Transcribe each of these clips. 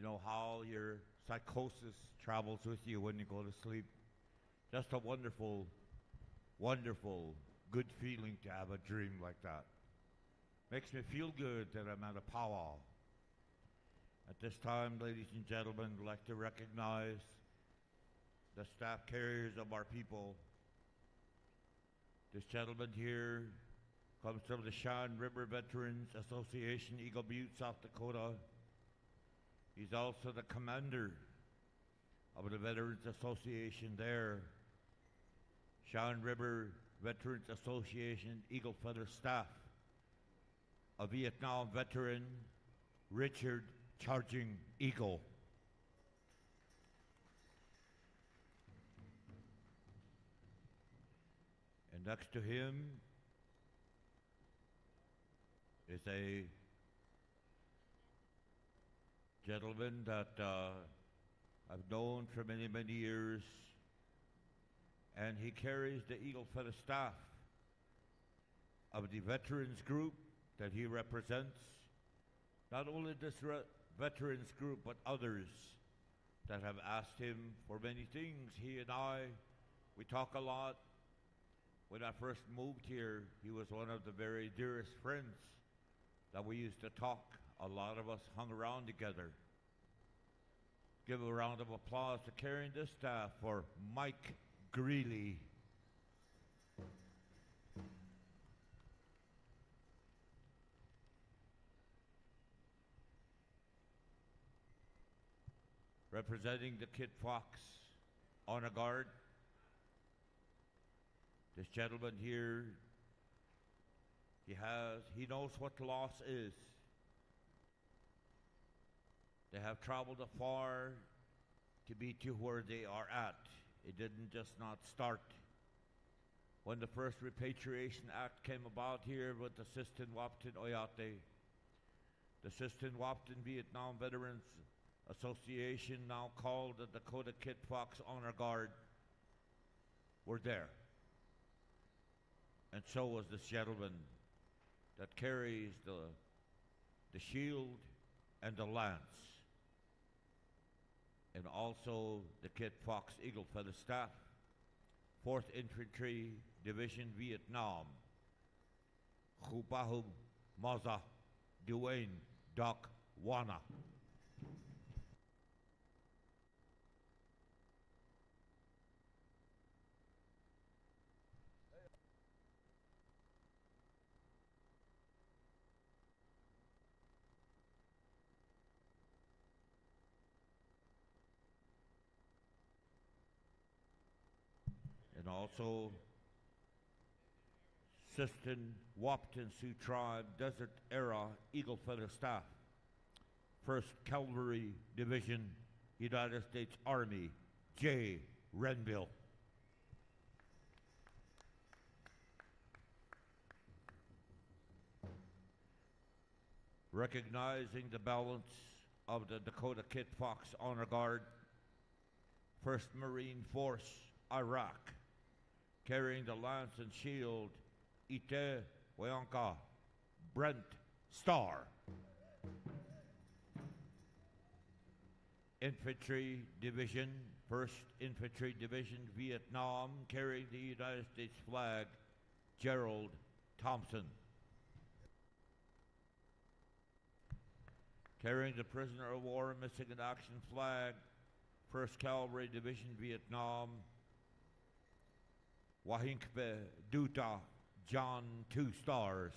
You know how your psychosis travels with you when you go to sleep. Just a wonderful, wonderful, good feeling to have a dream like that. Makes me feel good that I'm at a powwow. At this time, ladies and gentlemen, I'd like to recognize the staff carriers of our people. This gentleman here comes from the Cheyenne River Veterans Association, Eagle Butte, South Dakota. He's also the commander of the Veterans Association there. Cheyenne River Veterans Association Eagle Feather staff. A Vietnam veteran, Richard Charging Eagle. And next to him is a gentleman that uh, I've known for many, many years, and he carries the Eagle Feather staff of the veterans group that he represents. Not only this veterans group, but others that have asked him for many things. He and I, we talk a lot. When I first moved here, he was one of the very dearest friends that we used to talk. A lot of us hung around together. Give a round of applause to carrying this staff for Mike Greeley. Representing the Kit Fox Honor Guard, this gentleman here he has, he knows what loss is. They have traveled afar to be to where they are at. It didn't just not start. When the first Repatriation Act came about here with the Sisseton Wahpeton Oyate, the Sisseton Wahpeton Vietnam Veterans Association, now called the Dakota Kit Fox Honor Guard, were there. And so was this gentleman that carries the, the shield and the lance, and also the Kit Fox Eagle Feather Staff, 4th Infantry Division Vietnam, Khupahum Maza Duane Doc Wana. and also Sisseton Wahpeton Sioux Tribe Desert Era Eagle Feather Staff, 1st Cavalry Division, United States Army, J. Renville. Recognizing the balance of the Dakota Kit Fox Honor Guard, 1st Marine Force, Iraq, carrying the lance and shield, Ite Wayanka, Brent Starr. Infantry Division, 1st Infantry Division, Vietnam, carrying the United States flag, Gerald Thompson. Carrying the prisoner of war missing in action flag, 1st Cavalry Division, Vietnam, Wahinkpe Duta John Two Stars.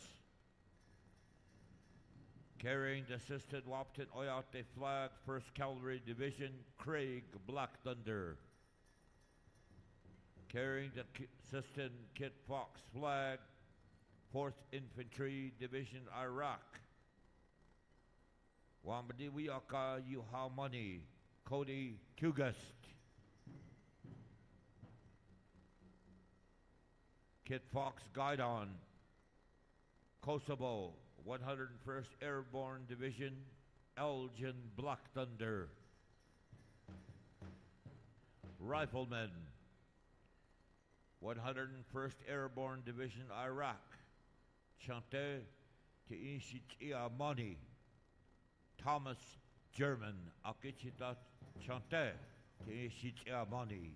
Carrying the Sisseton Wahpeton Oyate flag, 1st Cavalry Division, Craig Black Thunder. Carrying the Sisseton Kit Fox flag, 4th Infantry Division, Iraq. Wambadi Wiaka Yuhamani, Cody Tugast. Kit Fox Guidon, Kosovo, 101st Airborne Division, Elgin Black Thunder. Riflemen, 101st Airborne Division, Iraq, Chante Teishichia Money, Thomas German, Akichita Chante, Tishichiamani.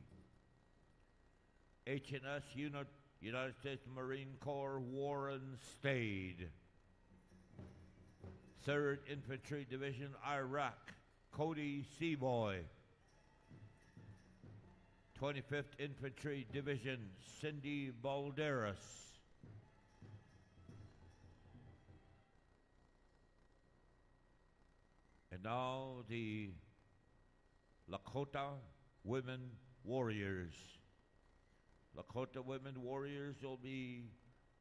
HNS Unit, United States Marine Corps, Warren Stade. 3rd Infantry Division, Iraq, Cody Seaboy. 25th Infantry Division, Cindy Balderas. And now the Lakota Women Warriors. Lakota Women Warriors will be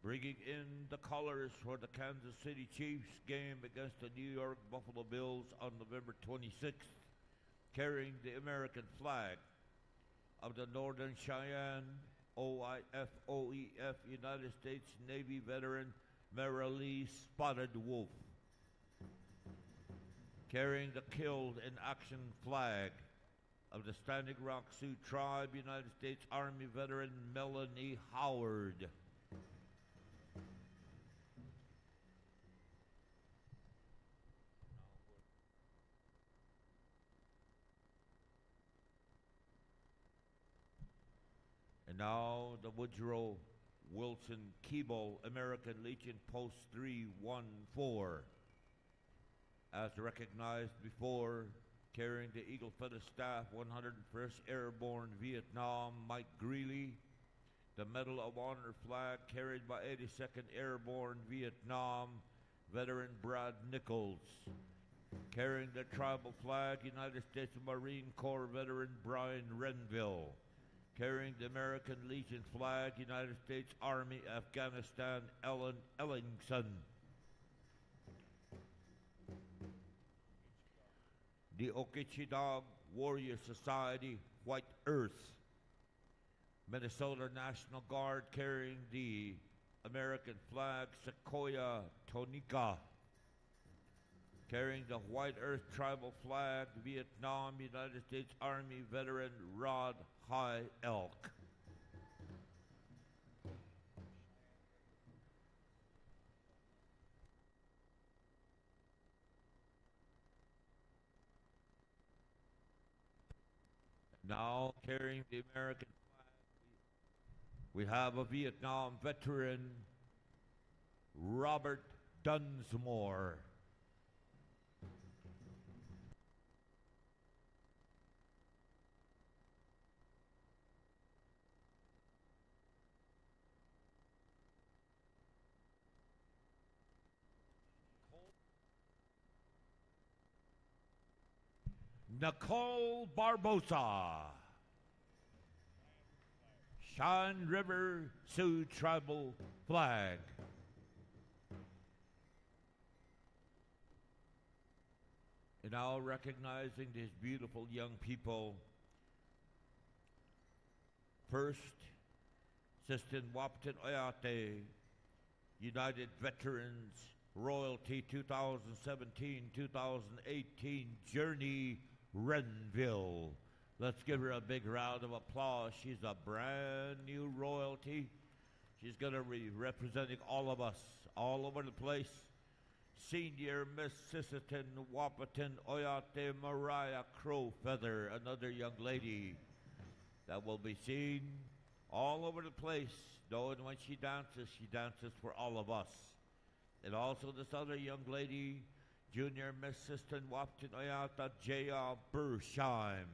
bringing in the colors for the Kansas City Chiefs game against the New York Buffalo Bills on November 26th, carrying the American flag of the Northern Cheyenne OIF OEF United States Navy veteran Marilee Spotted Wolf, carrying the killed in action flag of the Standing Rock Sioux Tribe United States Army veteran Melanie Howard. And now the Woodrow Wilson Keeble American Legion Post 314. As recognized before, carrying the Eagle Feather Staff 101st Airborne Vietnam, Mike Greeley. The Medal of Honor flag carried by 82nd Airborne Vietnam, veteran Brad Nichols. Carrying the tribal flag, United States Marine Corps veteran Brian Renville carrying the American Legion flag, United States Army, Afghanistan, Ellen Ellingson. The Okichidog Warrior Society, White Earth. Minnesota National Guard carrying the American flag, Sequoia Tonica. Carrying the White Earth Tribal flag, Vietnam United States Army veteran Rod High Elk. Now carrying the American flag, we have a Vietnam veteran, Robert Dunsmore. Nicole Barbosa. Cheyenne River Sioux Tribal Flag. And now recognizing these beautiful young people. First, Sisseton Wahpeton Oyate, United Veterans Royalty 2017-2018 Journey Renville. Let's give her a big round of applause. She's a brand new royalty. She's going to be representing all of us all over the place. Senior Miss Sisseton Wahpeton Oyate Mariah Crowfeather, another young lady that will be seen all over the place. Knowing when she dances, she dances for all of us. And also this other young lady, Junior Miss Sisseton Wahpeton Oyata J.R. Bursheim.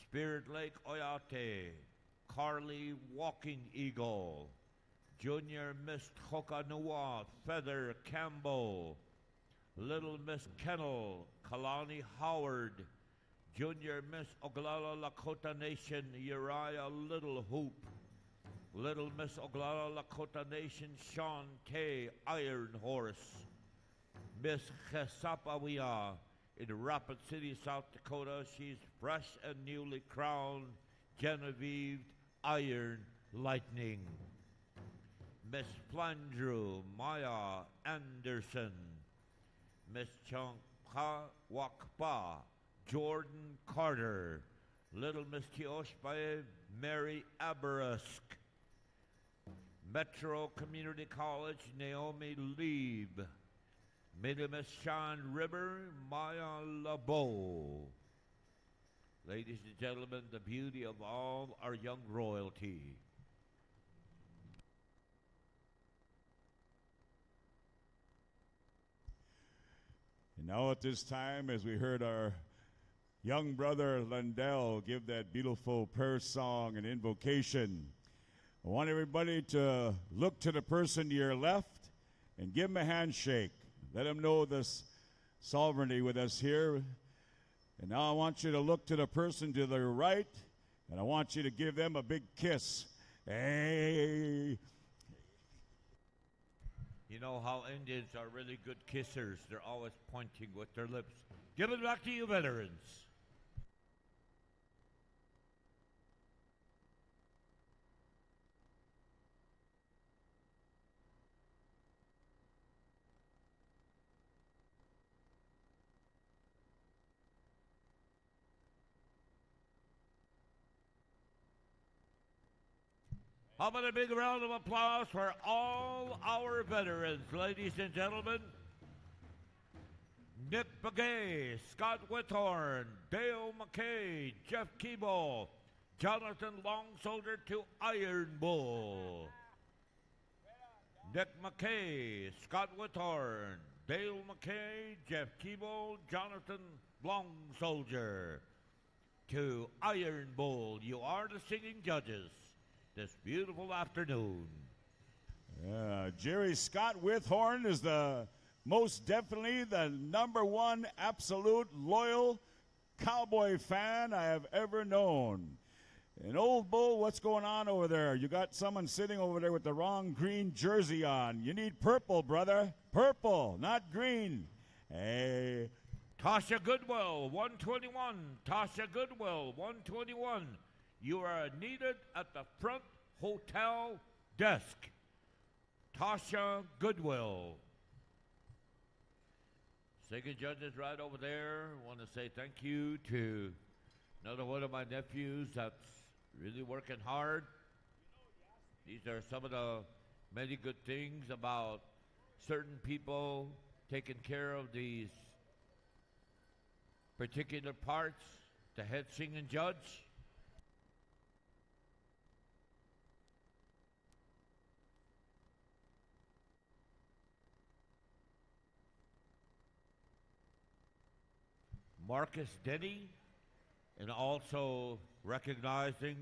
Spirit Lake Oyate, Carly Walking Eagle, Junior Miss Hokanua Feather Campbell, Little Miss Kennel, Kalani Howard, Junior Miss Oglala Lakota Nation, Uriah Little Hoop, Little Miss Oglala Lakota Nation, Sean K. Iron Horse, Miss Chesapawia in Rapid City, South Dakota. She's fresh and newly crowned Genevieve Iron Lightning. Miss Flandreau Maya Anderson, Miss Chongpa Wakpa Jordan Carter, Little Miss Kioshbae Mary Aberask, Metro Community College Naomi Lieb, Minimus Cheyenne River, Maya Labo. Ladies and gentlemen, the beauty of all our young royalty. And now at this time, as we heard our young brother Lundell give that beautiful prayer song and invocation, I want everybody to look to the person to your left and give him a handshake. Let him know this sovereignty with us here. And now I want you to look to the person to the right, and I want you to give them a big kiss. Hey, You know how Indians are really good kissers. They're always pointing with their lips. Give it back to you, veterans. How about a big round of applause for all our veterans, ladies and gentlemen? Nick Begay, Scott Whithorn, Dale McKay, Jeff Keeble, Jonathan Long Soldier to Iron Bull. Nick McKay, Scott Whithorn, Dale McKay, Jeff Keeble, Jonathan Long Soldier to Iron Bull. You are the singing judges this beautiful afternoon. Yeah, Jerry Scott Withhorn is the most definitely the number one absolute loyal cowboy fan I have ever known. And old bull, what's going on over there? You got someone sitting over there with the wrong green jersey on. You need purple, brother. Purple, not green. Hey, Tasha Goodwill, 121. Tasha Goodwill, 121. You are needed at the front hotel desk. Tasha Goodwill. Second judges right over there. Want to say thank you to another one of my nephews that's really working hard. These are some of the many good things about certain people taking care of these particular parts. The head singing judge. Marcus Denny, and also recognizing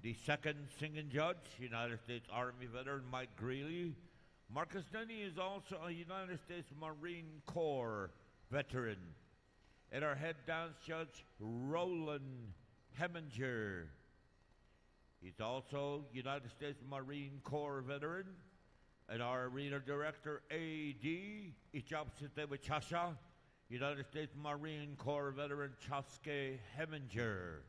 the second singing judge, United States Army veteran Mike Greeley. Marcus Denny is also a United States Marine Corps veteran. And our head dance judge, Roland Heminger. He's also United States Marine Corps veteran. And our arena director, A.D. Ichapsitewachasha, United States Marine Corps veteran Chaske Heminger.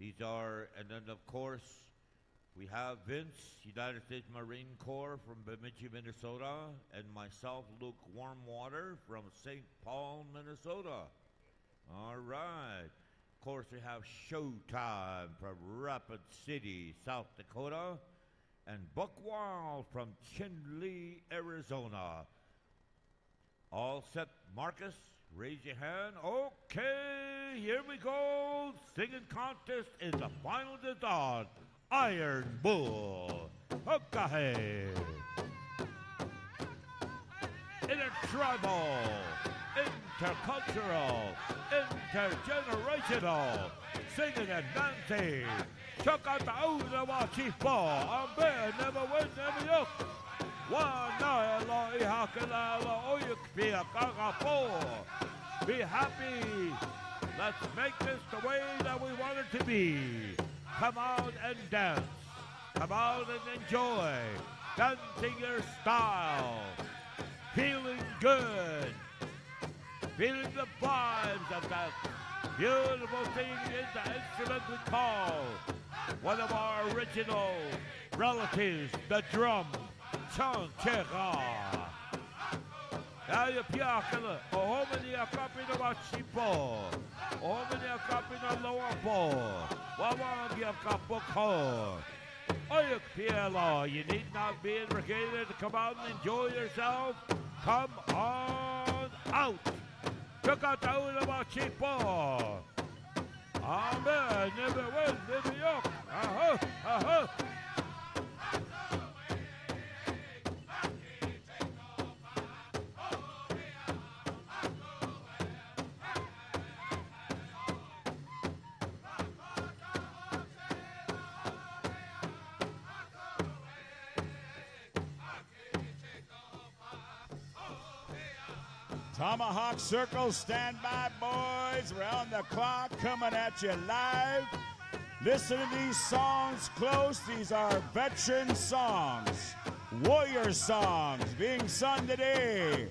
These are, and then of course, we have Vince, United States Marine Corps from Bemidji, Minnesota, and myself, Luke Warmwater from St. Paul, Minnesota. All right. Of course, we have Showtime from Rapid City, South Dakota, and Buck Wild from Chinle, Arizona. All set, Marcus? Raise your hand. Okay, here we go. Singing contest is the final result. Iron Bull. Okay. Intertribal, intercultural, intergenerational, singing and dancing. Check out the Odawa Chief Ball. I'm bear, never win, never yoke. Be happy. Let's make this the way that we want it to be. Come out and dance. Come out and enjoy. Dancing your style. Feeling good. Feeling the vibes of that beautiful thing is the instrument we call one of our original relatives, the drum. Chanchera. Aí piakala, o homem a kapi no wachipo, o homem a kapi no loapo, wawangi a kapoko. Oye piela, you need not be in Mercator to come out and enjoy yourself. come on out. Check out the Ulama Chipo. Amen. Never will, never yoke. Uh-huh, uh-huh. Tomahawk Circle, stand by, boys. Round the clock, coming at you live. Listen to these songs close. These are veteran songs, warrior songs being sung today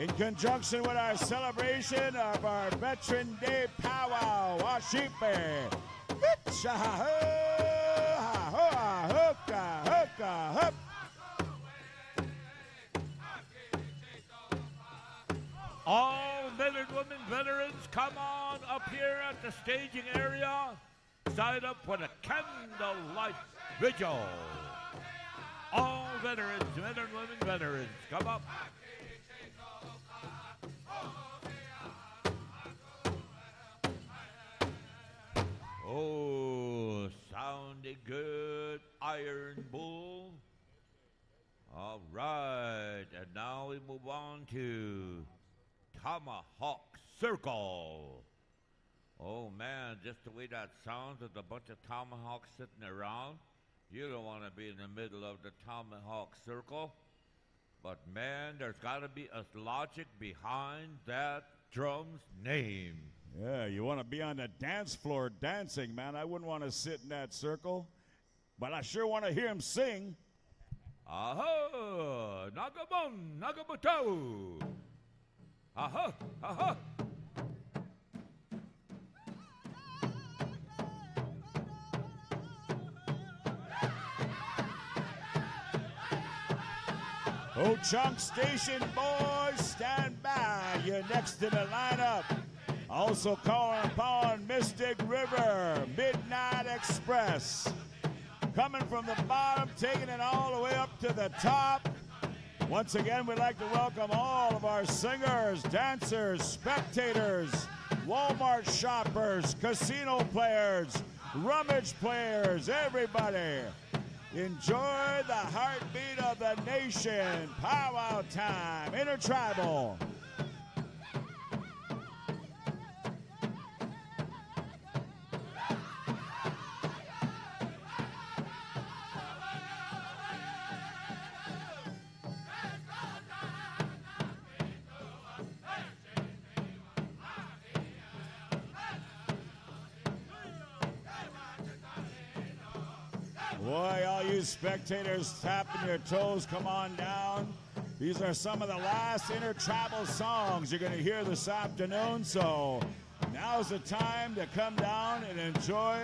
in conjunction with our celebration of our Veteran Day powwow, Wacipi. All men and women veterans, come on up here at the staging area. Sign up for the candlelight vigil. All veterans, men and women veterans, come up. Oh, sounding good, Iron Bull. All right, and now we move on to Tomahawk Circle. Oh man, just the way that sounds with a bunch of tomahawks sitting around. You don't want to be in the middle of the Tomahawk Circle. But man, there's got to be a logic behind that drum's name. Yeah, you want to be on the dance floor dancing, man. I wouldn't want to sit in that circle, but I sure want to hear him sing. Aha! Nagamon! Nagamotao! Aha! Aha! Ho Chunk Station boys, stand by. You're next in the lineup. Also calling upon Mystic River, Midnight Express. Coming from the bottom, taking it all the way up to the top. Once again, we'd like to welcome all of our singers, dancers, spectators, Walmart shoppers, casino players, rummage players, everybody. Enjoy the heartbeat of the nation. Powwow time, intertribal. Spectators tapping your toes, come on down. These are some of the last intertribal songs you're going to hear this afternoon. So now's the time to come down and enjoy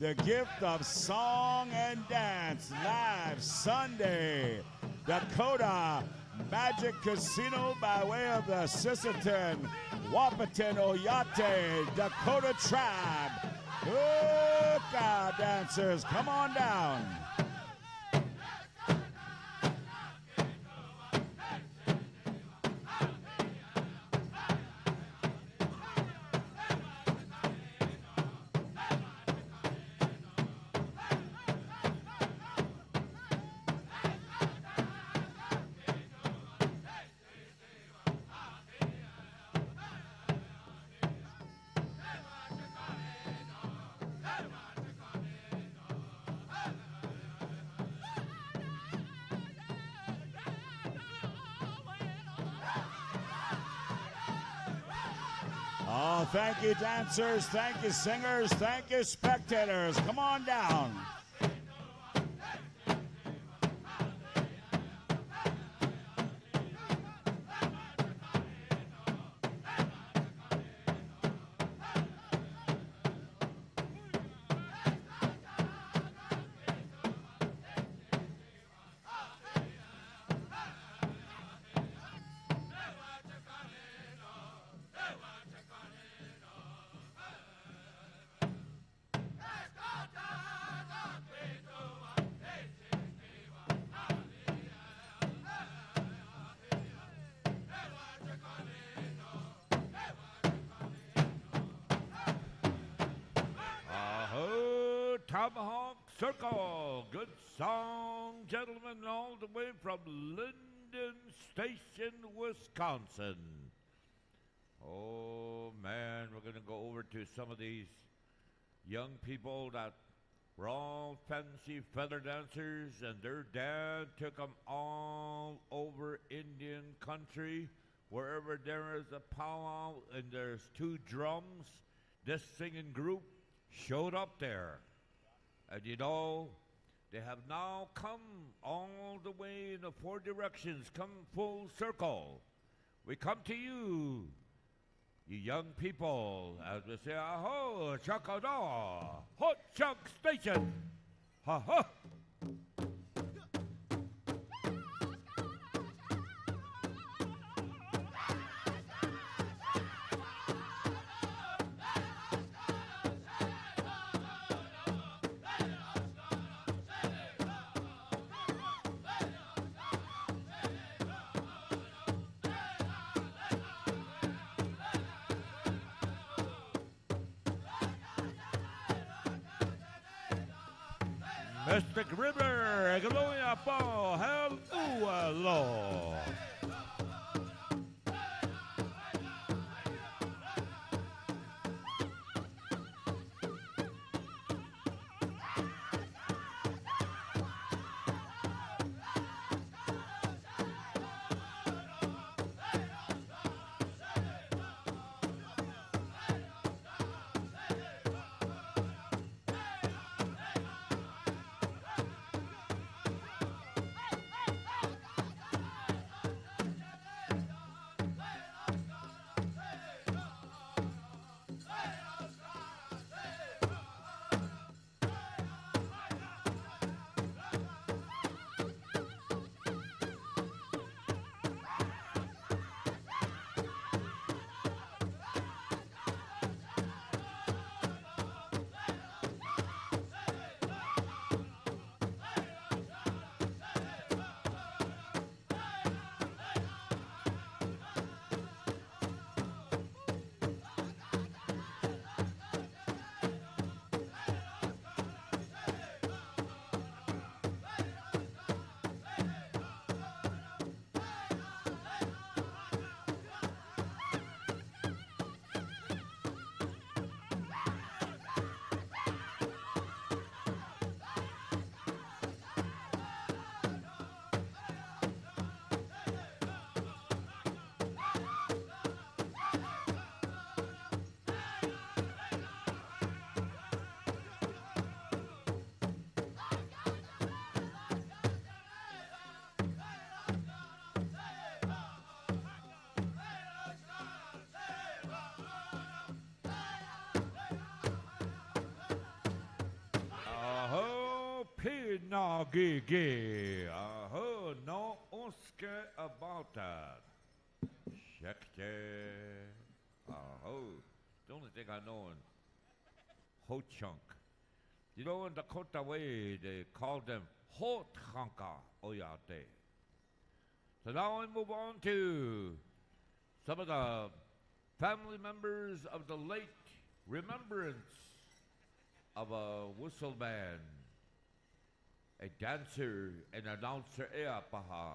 the gift of song and dance live Sunday. Dakota Magic Casino by way of the Sisseton, Wahpeton, Oyate, Dakota Tribe. God, dancers, come on down. Thank you, dancers. Thank you, singers. Thank you, spectators. Come on down. Circle. Good song, gentlemen, all the way from Lyndon Station, Wisconsin. Oh man, we're going to go over to some of these young people that were all fancy feather dancers, and their dad took them all over Indian country. Wherever there is a powwow and there's two drums, this singing group showed up there. And you know, they have now come all the way in the four directions, come full circle. We come to you, you young people, as we say, aho, chakada, hot chunk station, ha ha. Aho, Pinagigi. Aho, no uske about that. Shekte. Aho. The only thing I know in Ho Chunk. You know, in Dakota way, they call them Hot Chanka Oyate. So now we move on to some of the family members of the late remembrance of a whistle man, a dancer, an announcer, eh, Eapaha,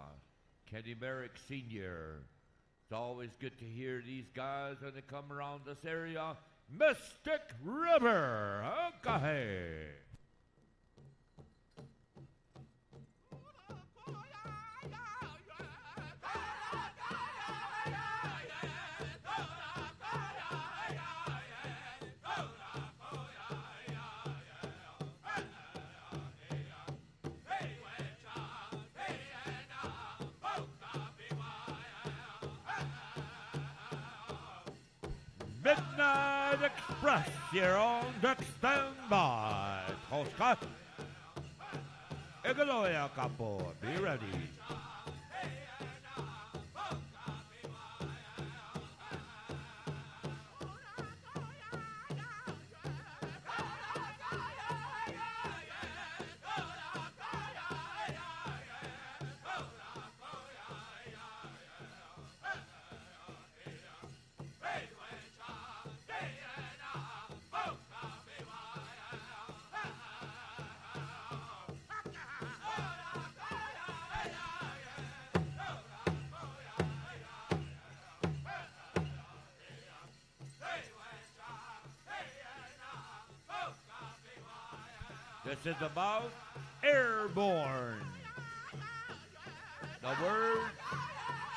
Kenny Merrick Sr. It's always good to hear these guys when they come around this area. Mystic River, okay. Midnight Express, you're on deck standby. Tosca. Igaloya Kapo, be ready. Is about airborne. The word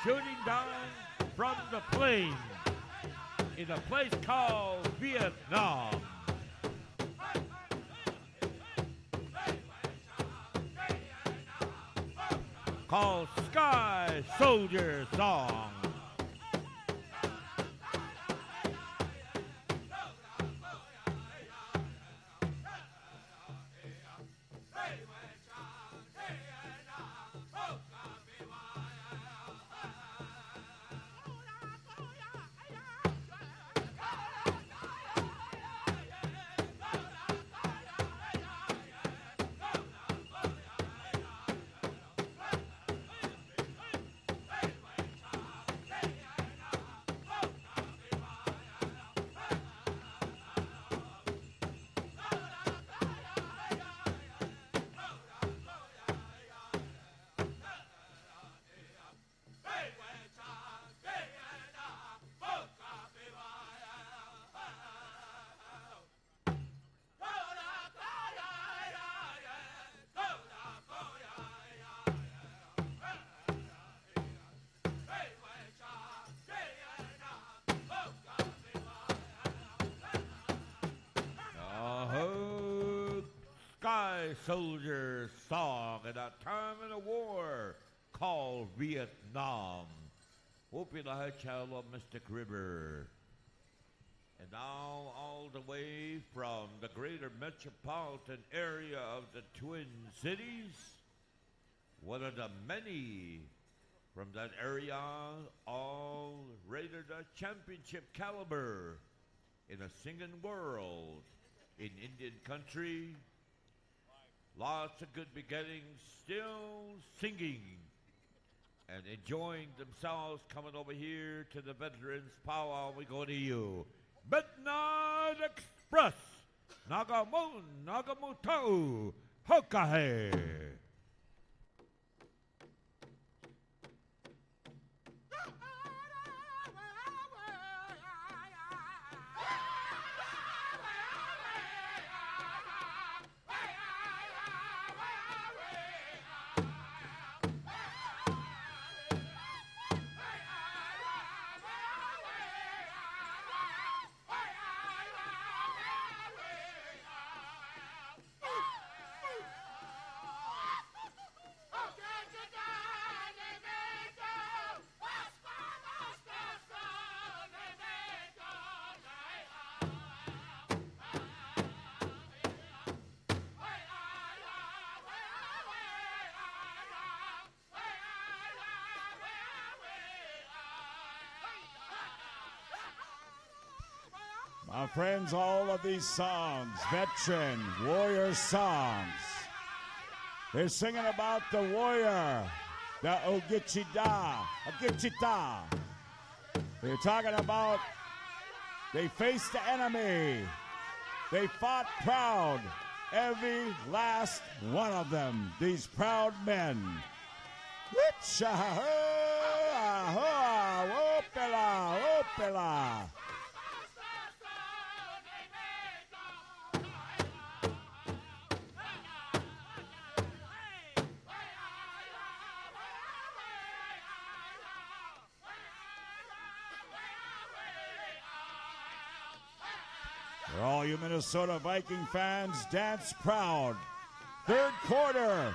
shooting down from the plane in a place called Vietnam. Called Sky Soldier Song. Sky Soldier song at a time in a war called Vietnam. Of Mystic River. And now, all the way from the greater metropolitan area of the Twin Cities, one of the many from that area, all rated a championship caliber in a singing world in Indian country. Lots of good beginnings, still singing and enjoying themselves coming over here to the Veterans Powwow. We go to you. Midnight Express, Nagamun, Nagamuto, Hokahe. My friends, all of these songs, veteran, warrior songs, they're singing about the warrior, the Ogichida, Ogichita. They're talking about they faced the enemy. They fought proud, every last one of them, these proud men. Witcha, Minnesota Viking fans, dance proud. Third quarter,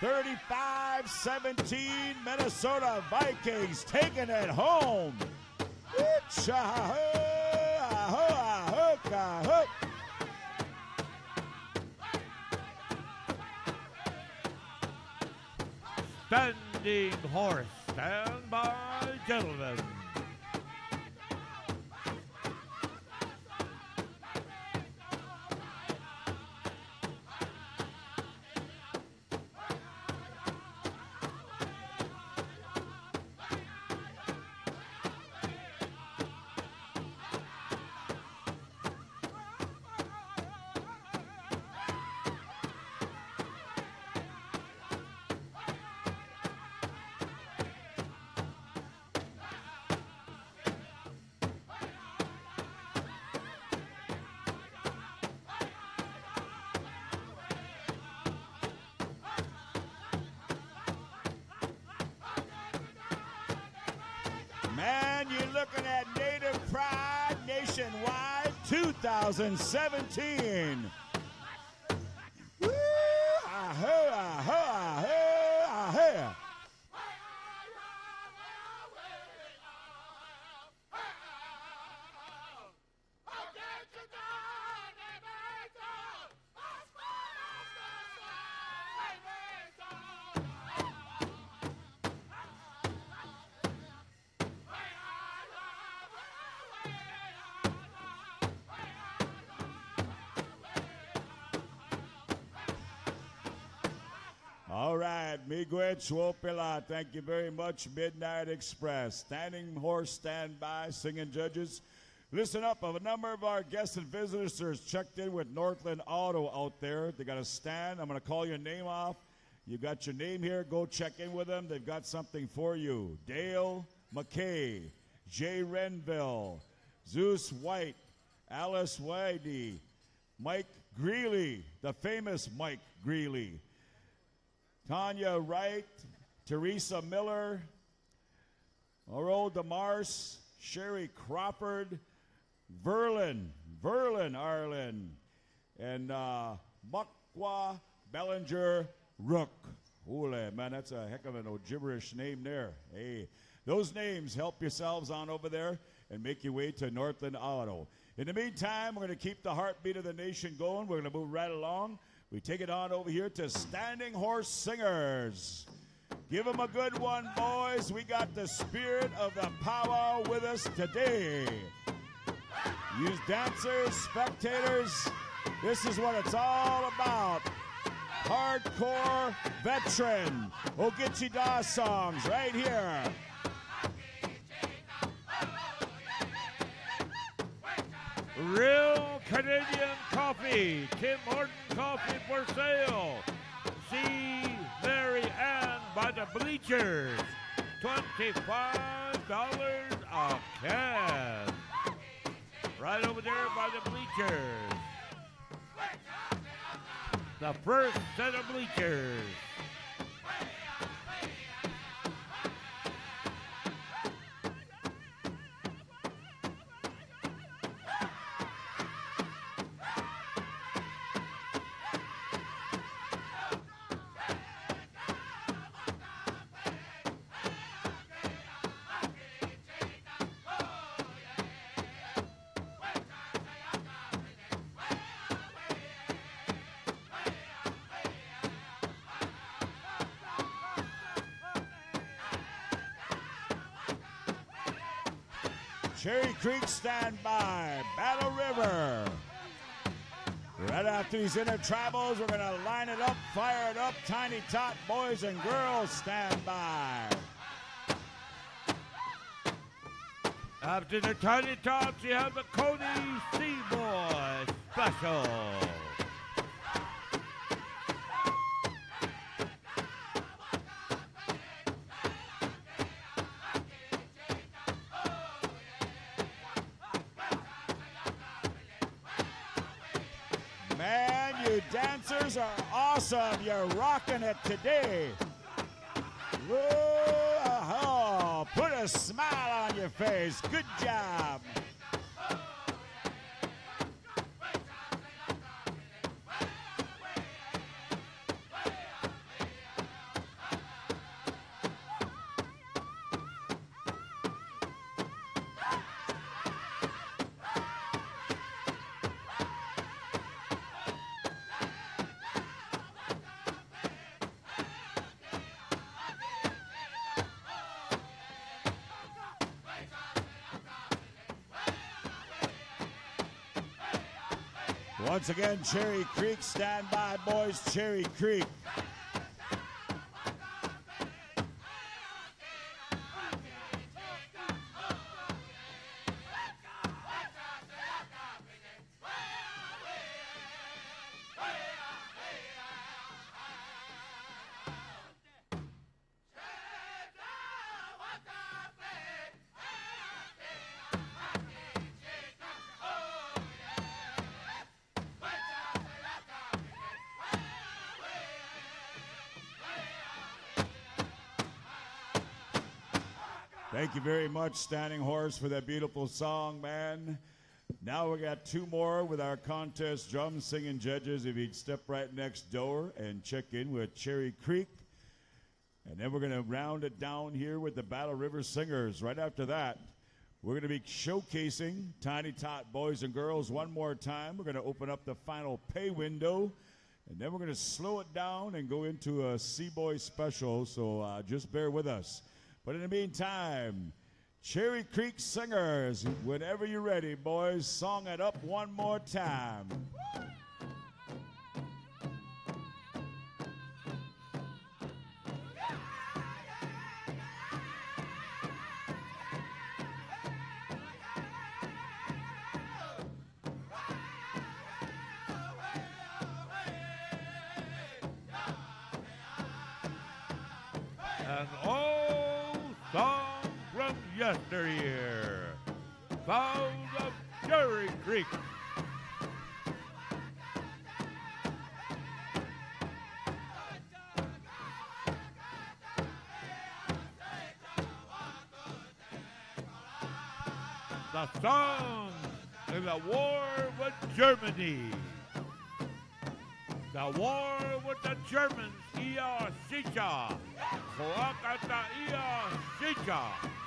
35 17, Minnesota Vikings taking it home. Standing horse, stand by, gentlemen. 2017. Chuopila, thank you very much. Midnight Express, standing horse standby, singing judges. Listen up, a number of our guests and visitors checked in with Northland Auto out there. They got a stand. I'm going to call your name off. You got your name here. Go check in with them. They've got something for you. Dale McKay, Jay Renville, Zeus White, Alice Whitey, Mike Greeley, the famous Mike Greeley. Tanya Wright, Teresa Miller, Oro DeMars, Sherry Crawford, Verlin, Verlin Arlen, and uh, Mukwa Bellinger Rook. Holy man, that's a heck of an old gibberish name there. Hey, those names help yourselves on over there and make your way to Northland Auto. In the meantime, we're going to keep the heartbeat of the nation going. We're going to move right along. We take it on over here to Standing Horse Singers. Give them a good one, boys. We got the spirit of the power with us today. Use dancers, spectators. This is what it's all about. Hardcore veteran Ogechi Da songs right here. Real Canadian coffee. Tim Horton coffee for sale. See Mary Ann by the bleachers. $25 a can. Right over there by the bleachers. The first set of bleachers. Cherry Creek stand by. Battle River. Right after these inner intertribals, we're going to line it up, fire it up. Tiny Tot boys and girls stand by. After the Tiny Tots, you have the Cody Seymour Special. Dancers are awesome. You're rocking it today. Whoa, put a smile on your face. Good job. Once again, Cherry Creek, stand by, boys. Cherry Creek. Thank you very much, Standing Horse, for that beautiful song, man. Now we got two more with our contest drum singing judges. If you'd step right next door and check in with Cherry Creek. And then we're going to round it down here with the Battle River Singers. Right after that, we're going to be showcasing Tiny Tot Boys and Girls one more time. We're going to open up the final pay window. And then we're going to slow it down and go into a Seaboy special. So uh, just bear with us. But in the meantime, Cherry Creek Singers, whenever you're ready, boys, song it up one more time. Song in the war with Germany. The war with the Germans, Ia Sicha. Wakata Ia Sicha.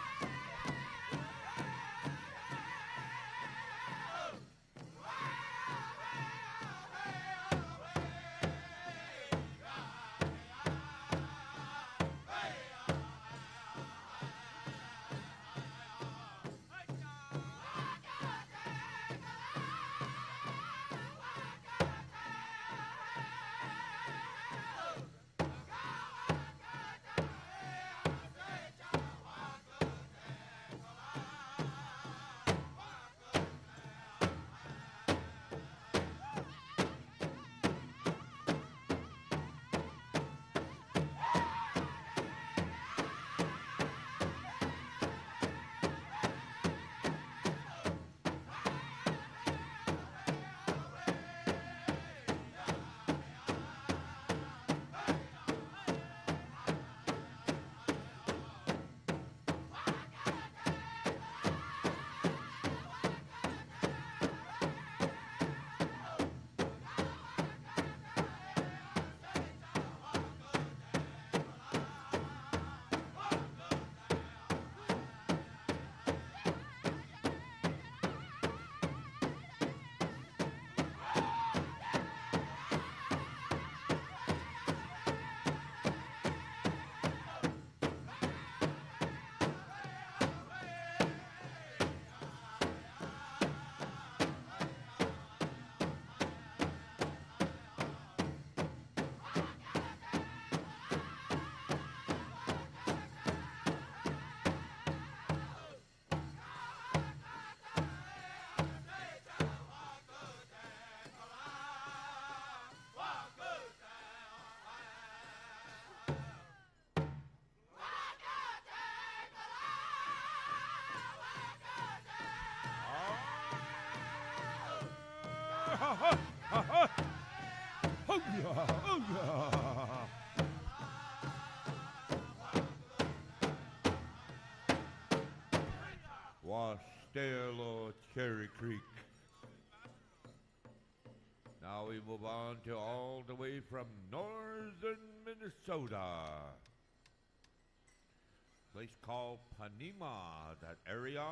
Wastelo Cherry Creek. Now we move on to all the way from northern Minnesota. Place called Ponemah, that area.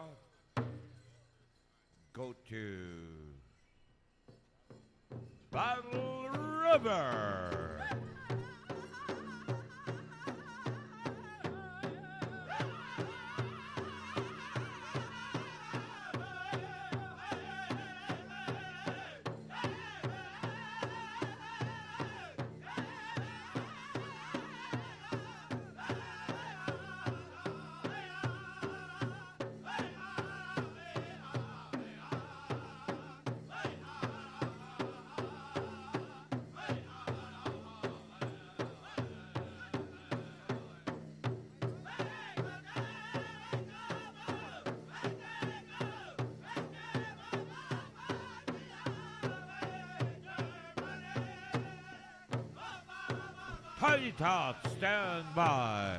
Go to Battle River. Tiny Tots, stand by.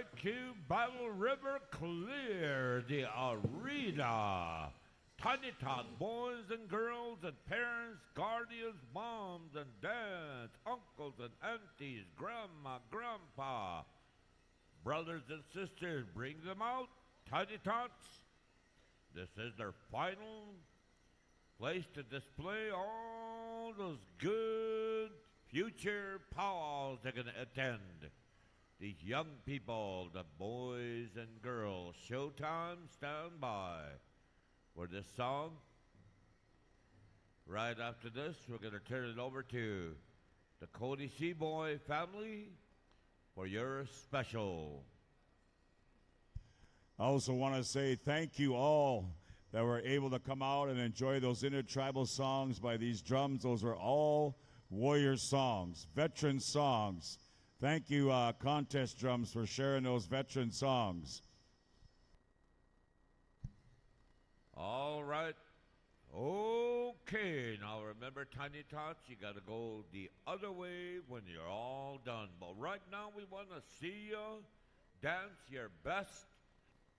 Barbecue, Battle River clear the arena. Tiny Tot boys and girls and parents, guardians, moms and dads, uncles and aunties, grandma, grandpa, brothers and sisters, bring them out. Tiny Tots. This is their final place to display all those good future powwows they're going to attend. These young people, the boys and girls, Showtime, stand by for this song. Right after this, we're going to turn it over to the Cody Seaboy family for your special. I also want to say thank you all that were able to come out and enjoy those intertribal songs by these drums. Those are all warrior songs, veteran songs. Thank you, uh, Contest Drums, for sharing those veteran songs. All right. Okay, now remember, Tiny Tots, you got to go the other way when you're all done. But right now, we want to see you dance your best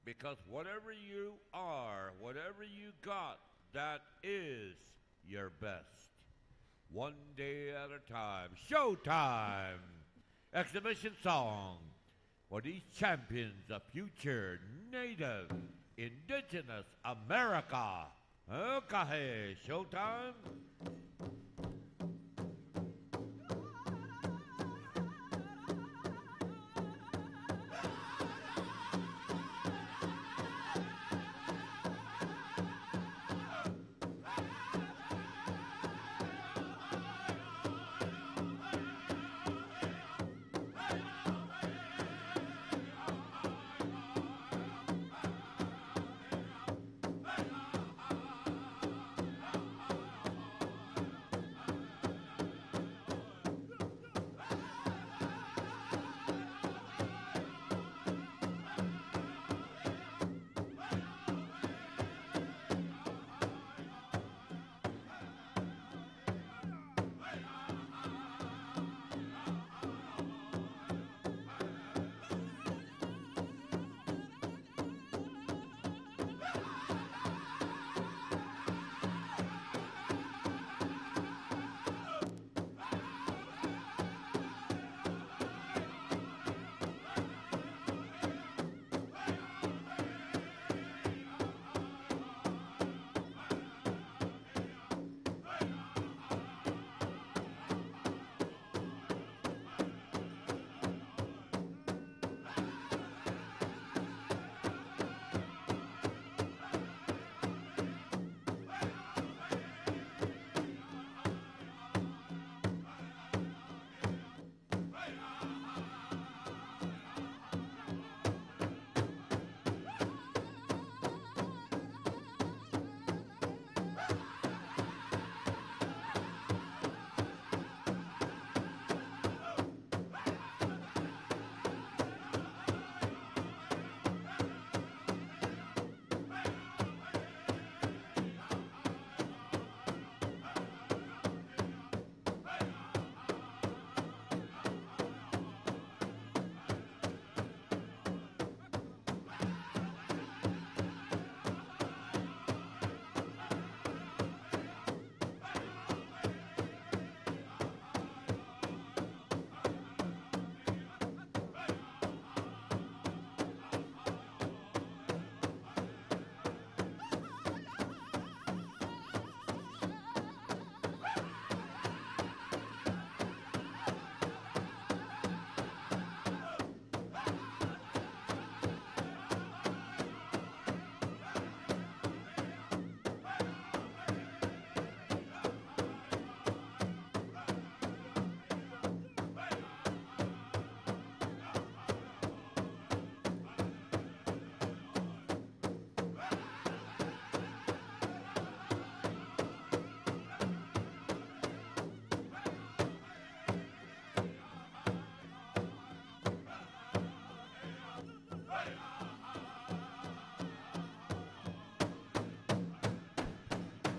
because whatever you are, whatever you got, that is your best. One day at a time. Showtime! Exhibition song for these champions of future native indigenous America. Okay, showtime.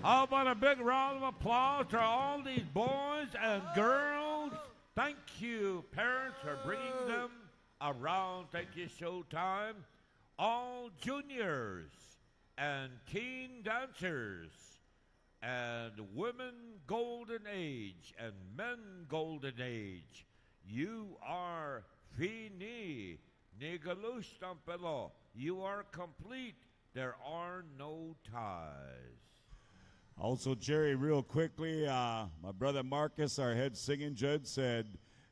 How about a big round of applause to all these boys and girls? Thank you, parents, for bringing them around Thank You Showtime, all juniors and teen dancers and women golden age and men golden age. You are fini, nigalush tampelo. You are complete. There are no ties. Also, Jerry, real quickly, uh, my brother Marcus, our head singing judge, said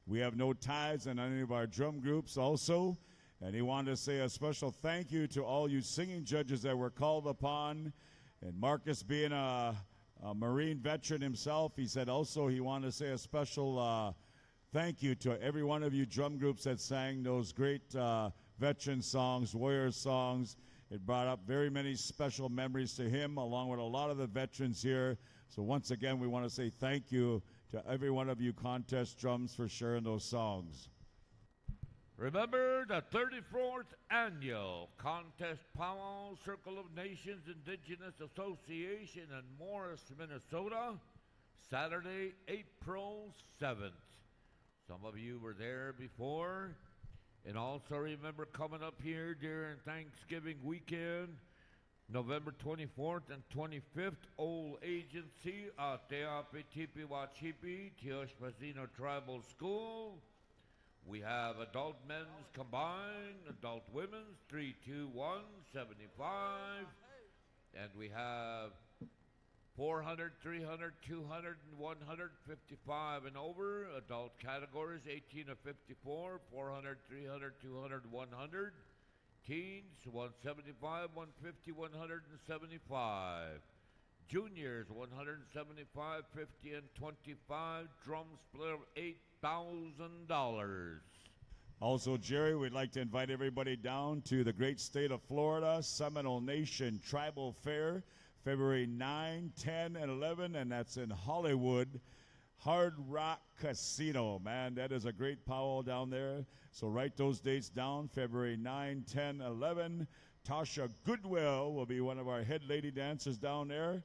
we have no ties in any of our drum groups also. And he wanted to say a special thank you to all you singing judges that were called upon. And Marcus, being a, a Marine veteran himself, he said also he wanted to say a special uh, thank you to every one of you drum groups that sang those great uh, veteran songs, warrior songs. It brought up very many special memories to him, along with a lot of the veterans here. So, once again, we want to say thank you to every one of you contest drums for sharing those songs. Remember the 34th Annual Contest Powwow Circle of Nations Indigenous Association in Morris, Minnesota, Saturday, April 7th. Some of you were there before. And also remember coming up here during Thanksgiving weekend, November 24th and 25th, Old Agency at Teapetipi Wacipi, Tioshpazino Tribal School. We have adult men's combined, adult women's, 321, 75. And we have 400, 300, 200, and 155 and over. Adult categories 18 to 54, 400, 300, 200, 100. Teens 175, 150, 175. Juniors 175, 50, and 25. Drum split of $8,000. Also, Jerry, we'd like to invite everybody down to the great state of Florida, Seminole Nation Tribal Fair. February 9, 10, and 11, and that's in Hollywood. Hard Rock Casino, man, that is a great powwow down there. So write those dates down February 9, 10, 11. Tasha Goodwill will be one of our head lady dancers down there.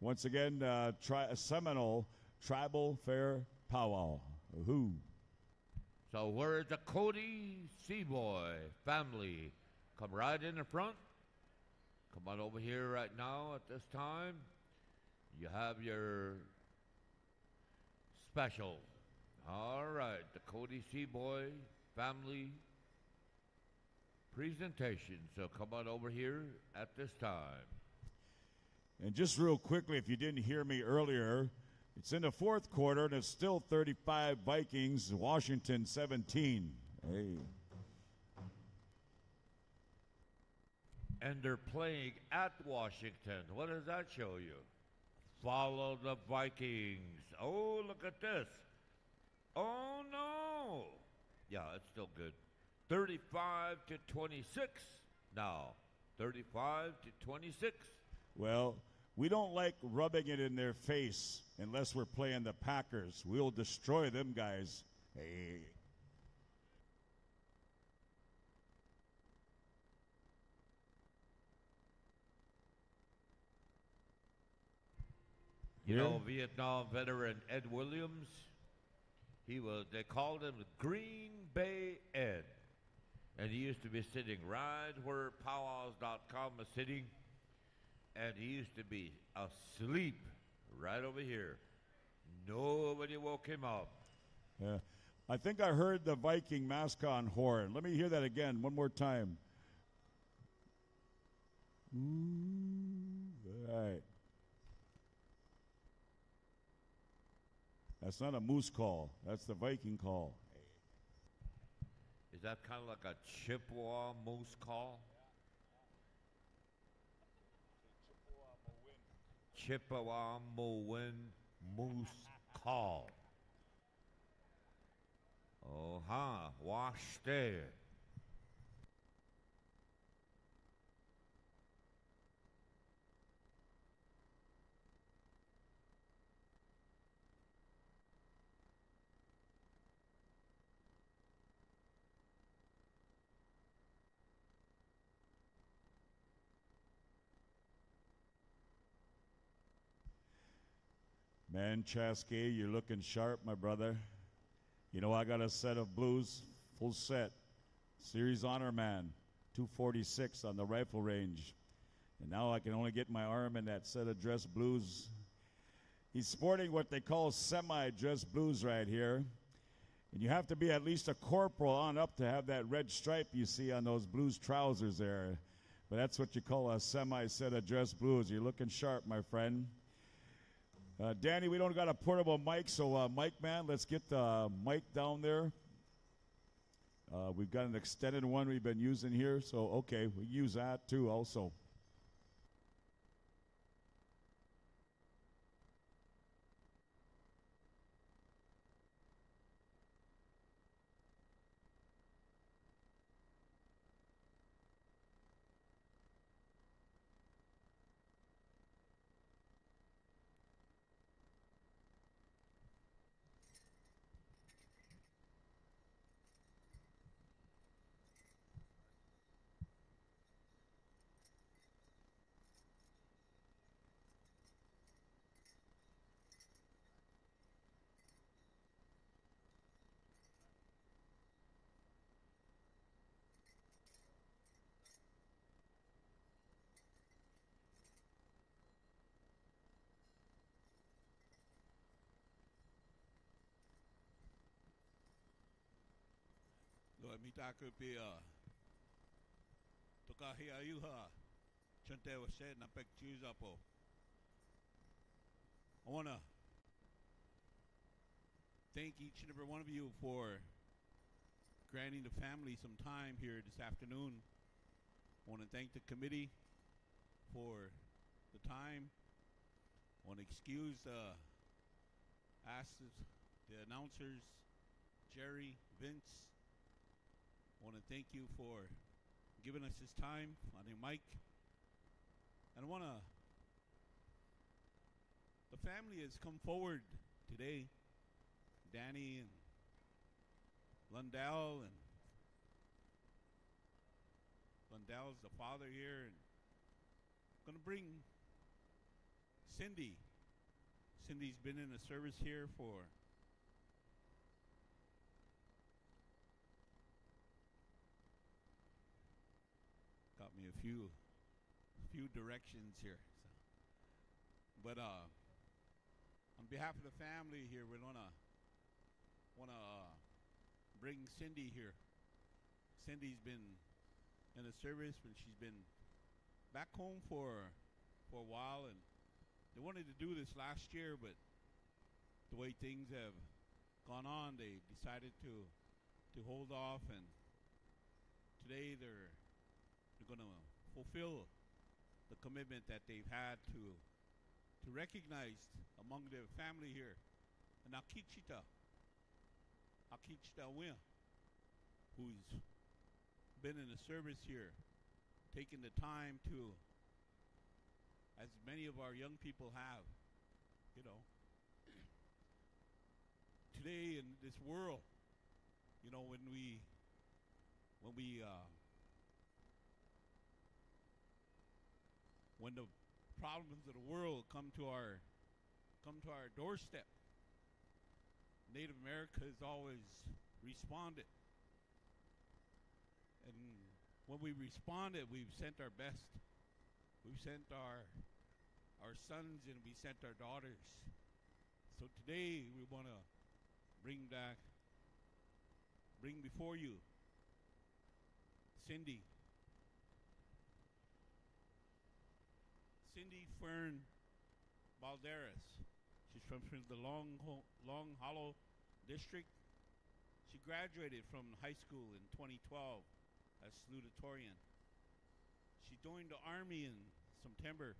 Once again, uh, tri- Seminole Tribal Fair Powwow. Who? So, where's the Cody Seaboy family? Come right in the front. Come on over here right now at this time. You have your special. All right, the Cody Seaboy family presentation. So come on over here at this time. And just real quickly, if you didn't hear me earlier, it's in the fourth quarter and it's still 35 Vikings, Washington 17. Hey. And they're playing at Washington. What does that show you? Follow the Vikings. Oh, look at this. Oh, no. Yeah, it's still good. 35 to 26 now. 35 to 26. Well, we don't like rubbing it in their face unless we're playing the Packers. We'll destroy them guys. Hey. You know, Vietnam veteran Ed Williams, he was, they called him Green Bay Ed. And he used to be sitting right where powwows.com is sitting. And he used to be asleep right over here. Nobody woke him up. Yeah. I think I heard the Viking mascot horn. Let me hear that again, one more time. Ooh, all right. That's not a moose call. That's the Viking call. Is that kind of like a Chippewa moose call? Chippewa Mowin moose call. Oh, huh. Wash there. Man, Chaskey, you're looking sharp, my brother. You know, I got a set of blues, full set. Series Honor Man, 246 on the rifle range. And now I can only get my arm in that set of dress blues. He's sporting what they call semi dress blues right here. And you have to be at least a corporal on up to have that red stripe you see on those blues trousers there. But that's what you call a semi set of dress blues. You're looking sharp, my friend. Uh, Danny, we don't got a portable mic, so uh, mic man, let's get the mic down there. Uh, we've got an extended one we've been using here, so okay, we use that too also. Pi toka ayuha chante wa se na pek apo. I want to thank each and every one of you for granting the family some time here this afternoon. I want to thank the committee for the time. I want to excuse uh, ask the, the announcers, Jerry, Vince, I want to thank you for giving us this time on your mic. And I want to. The family has come forward today. Danny and Lundell and Lundell's the father here and I'm going to bring Cindy. Cindy's been in the service here for got me a few few directions here. So. But uh, on behalf of the family here, we wanna wanna uh, bring Cindy here. Cindy's been in the service, but she's been back home for for a while, and they wanted to do this last year, but the way things have gone on, they decided to to hold off, and today they're they're going to fulfill the commitment that they've had to to recognize among their family here an Akichita Akichita Win who's been in the service here taking the time to as many of our young people have you know. Today in this world you know when we when we uh, when the problems of the world come to our come to our doorstep. Native america has always responded. And when we responded we've sent our best. We've sent our our sons and we sent our daughters. So today we want to bring back bring before you cindy Cindy Fern Balderas. She's from, the Long, Long Hollow District. She graduated from high school in 2012 as salutatorian. She joined the Army in September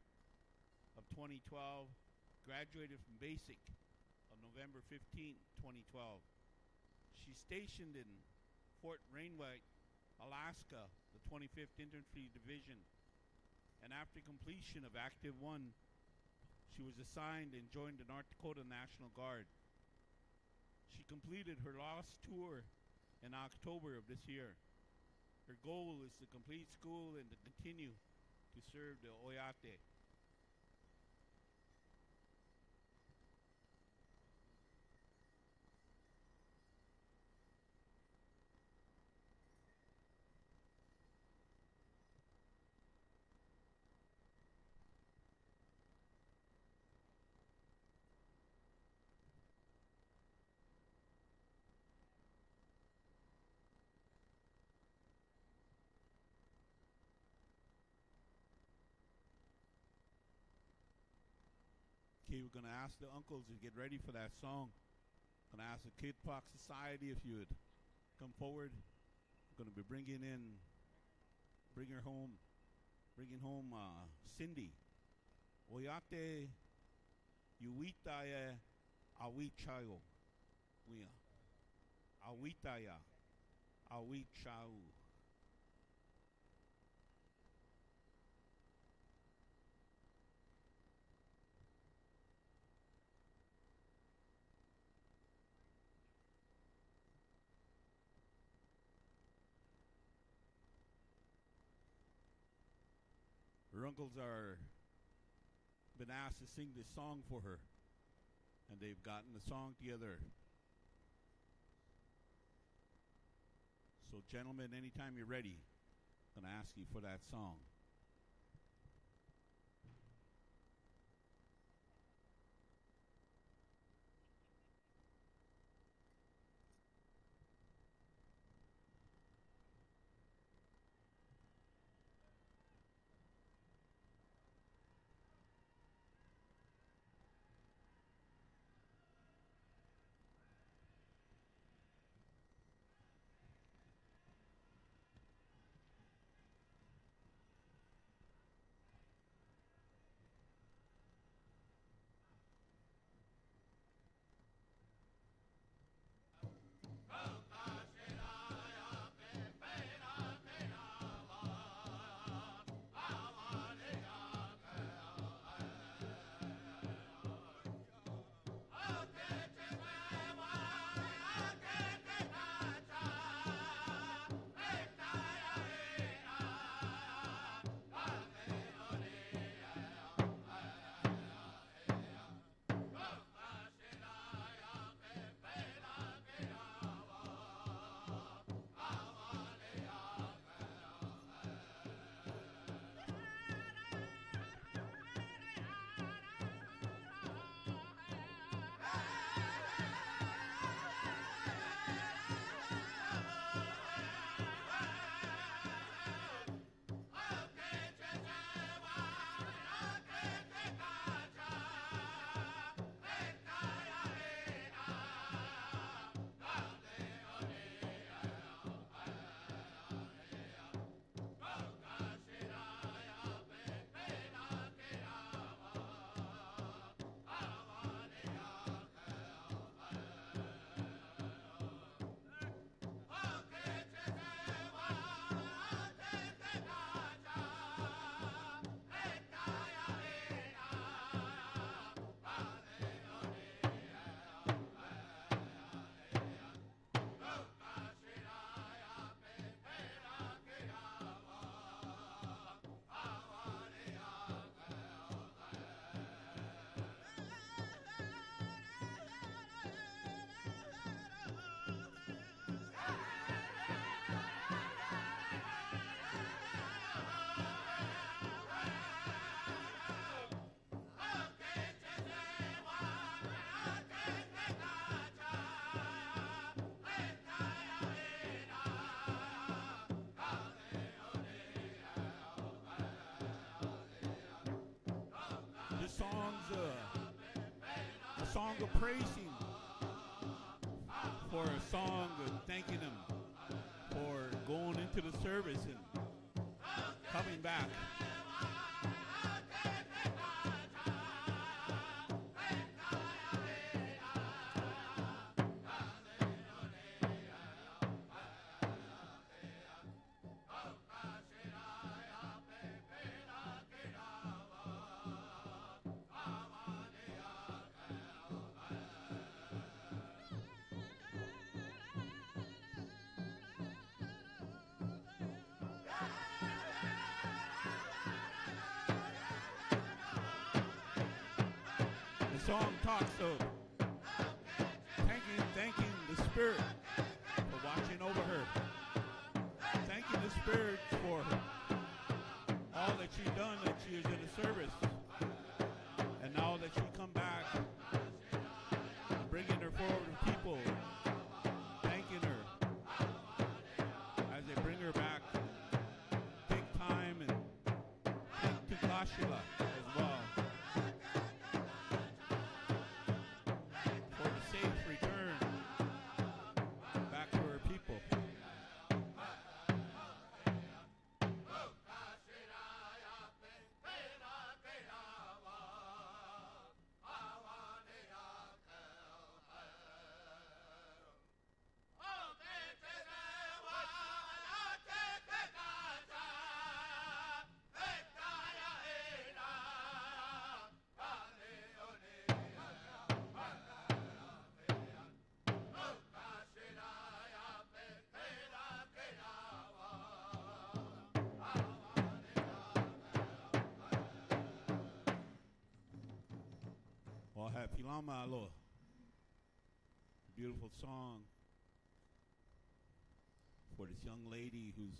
of 2012, graduated from basic on November 15, 2012. She's stationed in Fort Wainwright, Alaska, the 25th Infantry Division and after completion of Active 1, she was assigned and joined the North Dakota National Guard. She completed her last tour in October of this year. Her goal is to complete school and to continue to serve the Oyate. Okay, we're gonna ask the uncles to get ready for that song. Gonna ask the Kid Park Society if you would come forward. We're gonna be bringing in, bring her home, bringing home uh, Cindy. Oyate yuitaye awichayo. Awitaya. Awichau. Uncles are been asked to sing this song for her, and they've gotten the song together. So, gentlemen, anytime you're ready, I'm gonna ask you for that song. This song's uh, a song of praising for a song of thanking him for going into the service and coming back. Talks of thanking, thanking the Spirit for watching over her, thanking the Spirit for all that she done, that she is in the service, and now that she come Waha Pilama Aloha. Beautiful song for this young lady who's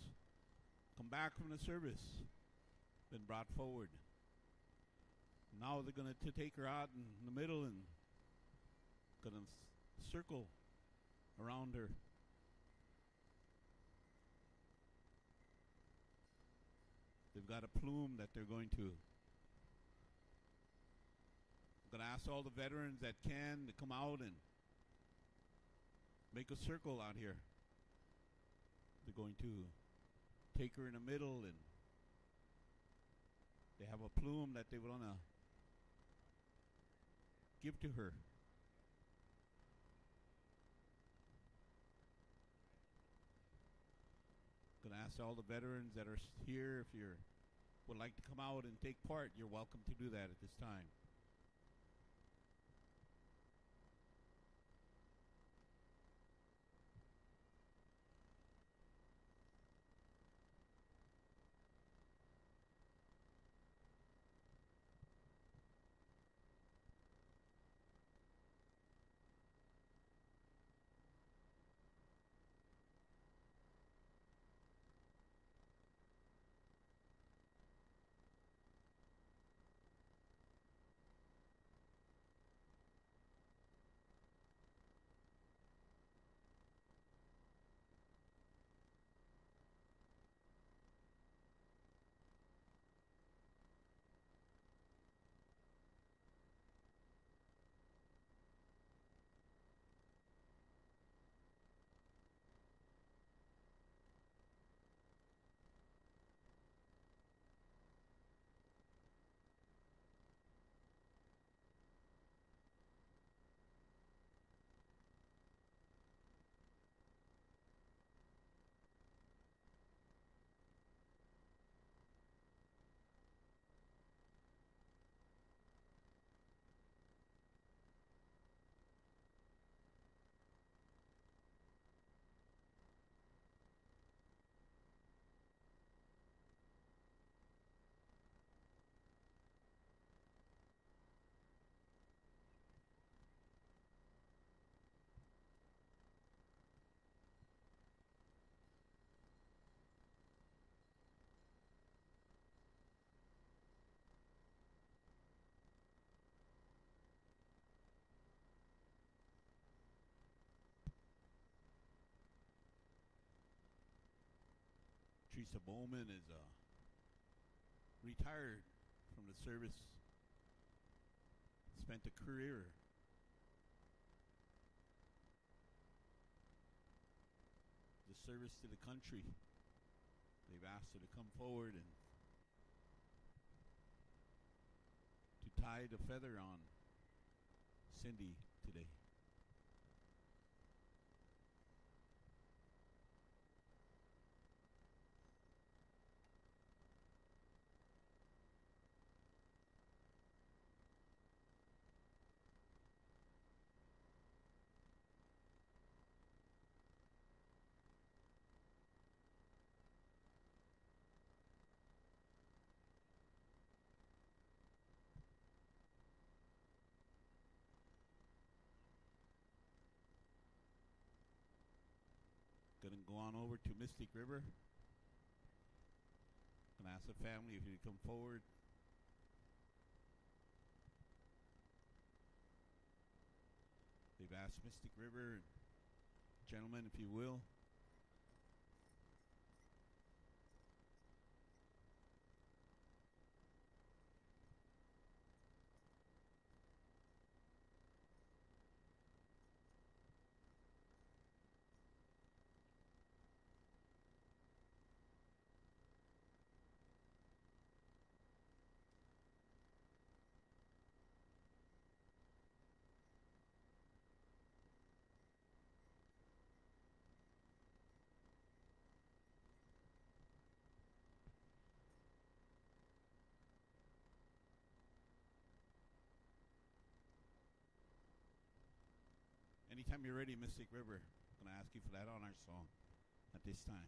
come back from the service, been brought forward. Now they're going to take her out in the middle and going to circle around her. They've got a plume that they're going to. To ask all the veterans that can to come out and make a circle out here. They're going to take her in the middle and they have a plume that they want to give to her. Gonna ask all the veterans that are here if you would like to come out and take part, you're welcome to do that at this time. Teresa Bowman is uh, retired from the service. Spent a career. The service to the country. They've asked her to come forward and to tie the feather on Cindy today. Go on over to Mystic River. Gonna ask the family if you come forward. They've asked Mystic River, gentlemen, if you will. Anytime you're ready, Mystic River, I'm gonna ask you for that honor song at this time.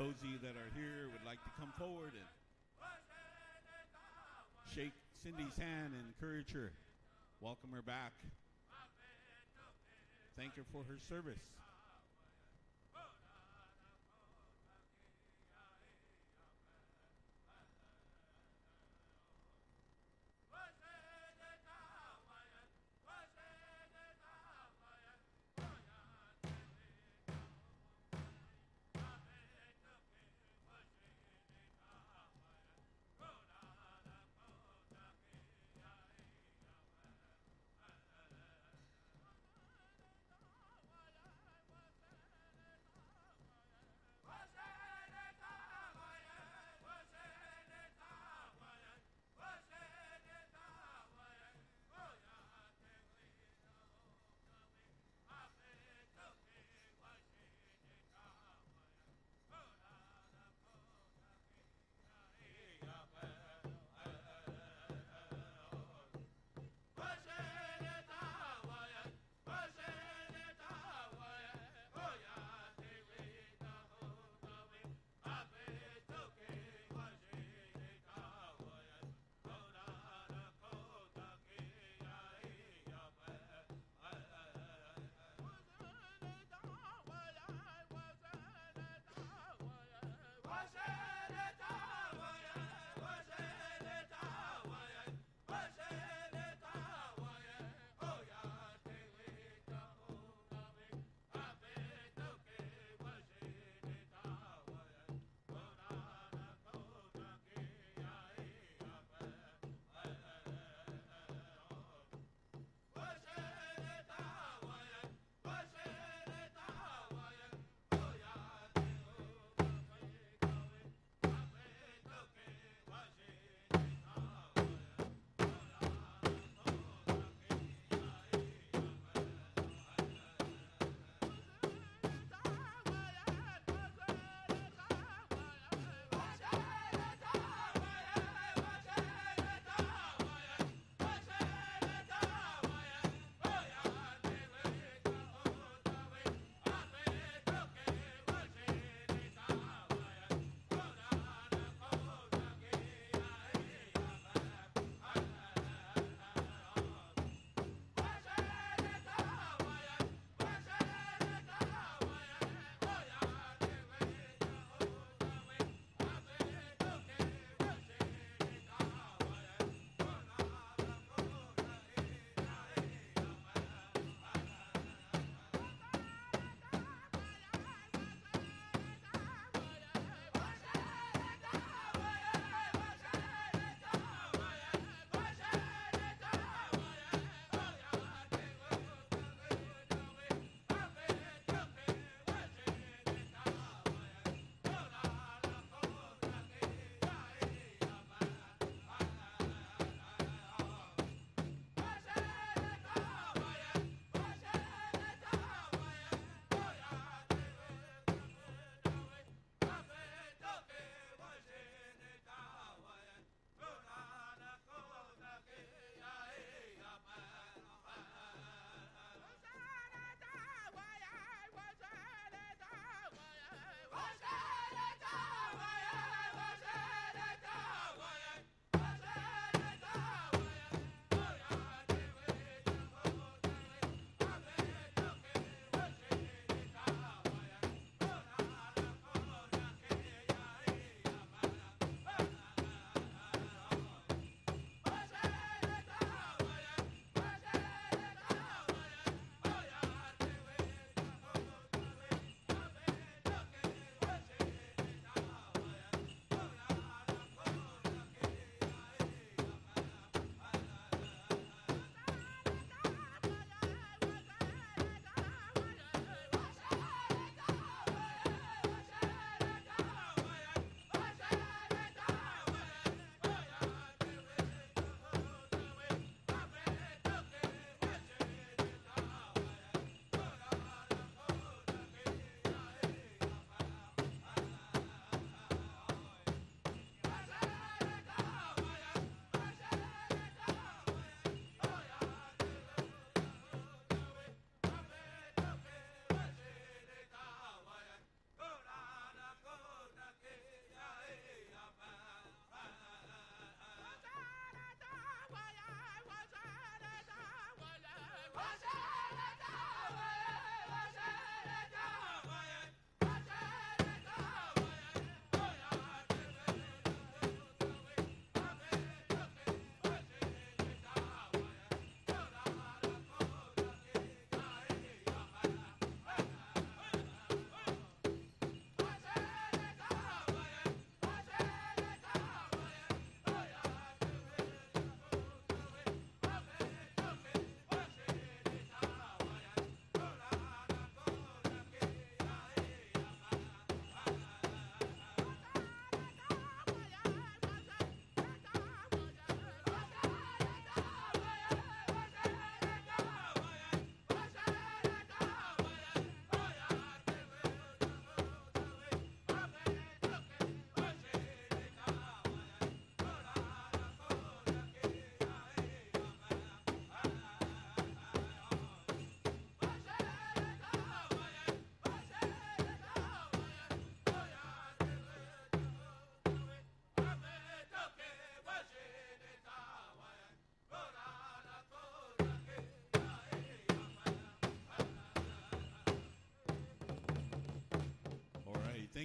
Those of you that are here would like to come forward and shake Cindy's hand and encourage her, welcome her back, thank her for her service.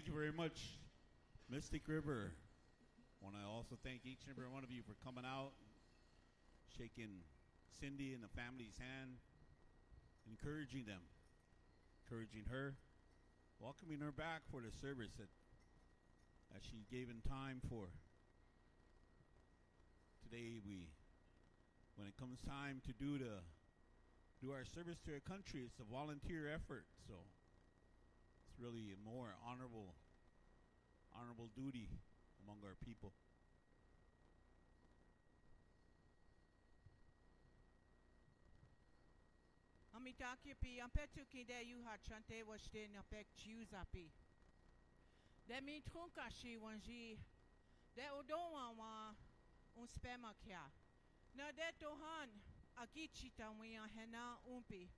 Very much, Mystic River. Want to also thank each and every one of you for coming out, shaking Cindy and the family's hand, encouraging them, encouraging her, welcoming her back for the service that, that she gave in time for. Today we, when it comes time to do the do our service to our country, it's a volunteer effort, so it's really a more honorable honorable duty among our people. Amitaki pi ampetu kinde yu chante washte na pek chiuzapi. De mi trunka shi wanji. De odowa wa un spema. Na de tohan akichita wiya hena umpi.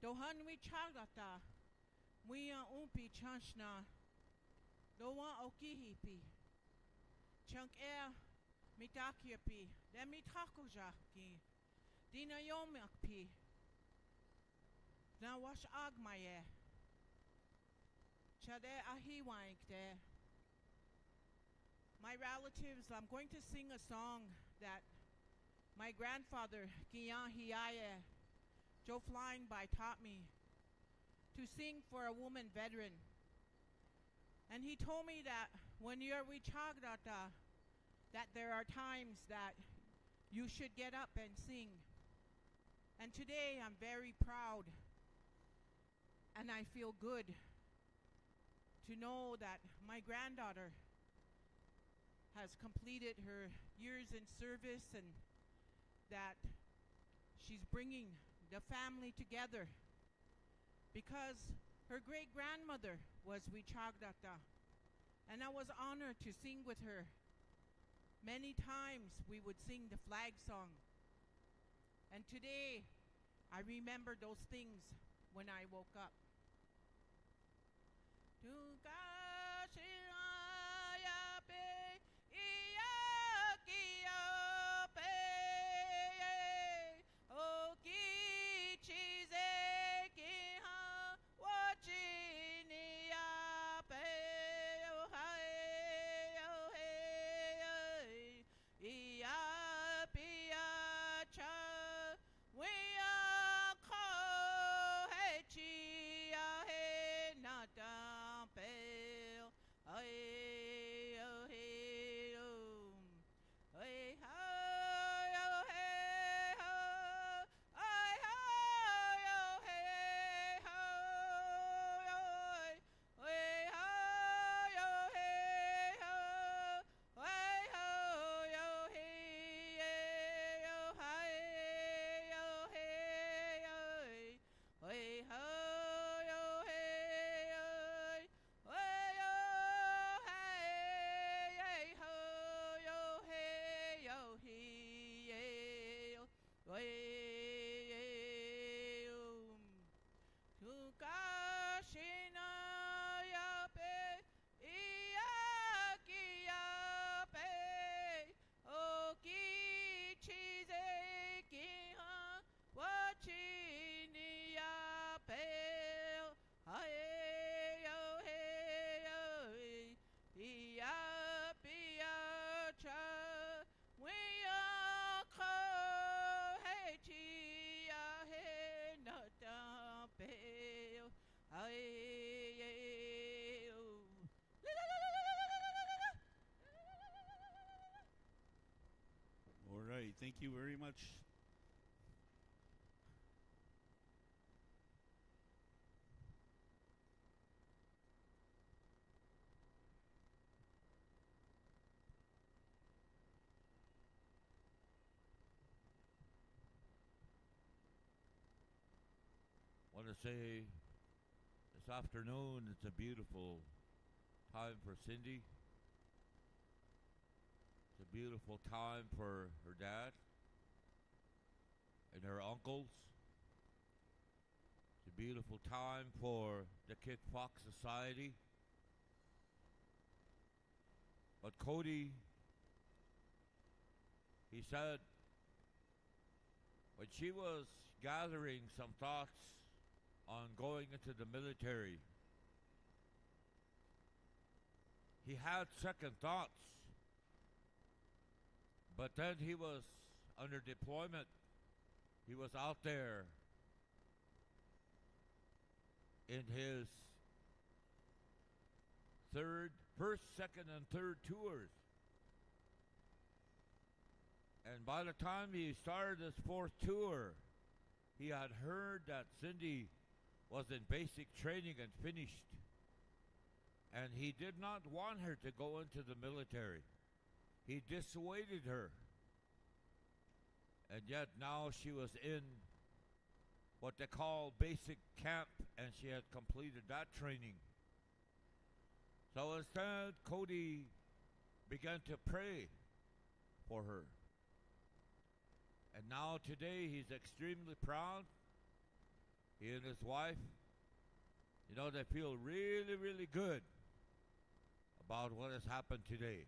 Tohan wi chagata. Wiya umpi chanshna. Dowa okihipi. Chunk air mitaki pi. De ki. Dina yomak pi. Na wash agmaye. Chade. My relatives, I'm going to sing a song that my grandfather, Hiaye, Joe Flying by taught me to sing for a woman veteran. And he told me that when you're wichagdata, that there are times that you should get up and sing. And today I'm very proud and I feel good to know that my granddaughter has completed her years in service and that she's bringing the family together because her great grandmother was Wichagdata and I was honored to sing with her. Many times we would sing the flag song. And today I remember those things when I woke up. Tukashirayape thank you very much. want to say this afternoon it's a beautiful time for Cindy. It's a beautiful time for her dad and her uncles. It's a beautiful time for the Kit Fox Society. But Cody, he said, when she was gathering some thoughts on going into the military, he had second thoughts. But then he was under deployment. He was out there in his third, first, second, and third tours. And by the time he started his fourth tour, he had heard that Cindy was in basic training and finished. And he did not want her to go into the military. He dissuaded her. And yet now she was in what they call basic camp and she had completed that training. So instead, Cody began to pray for her. And now today he's extremely proud. He and his wife, you know, they feel really, really good about what has happened today.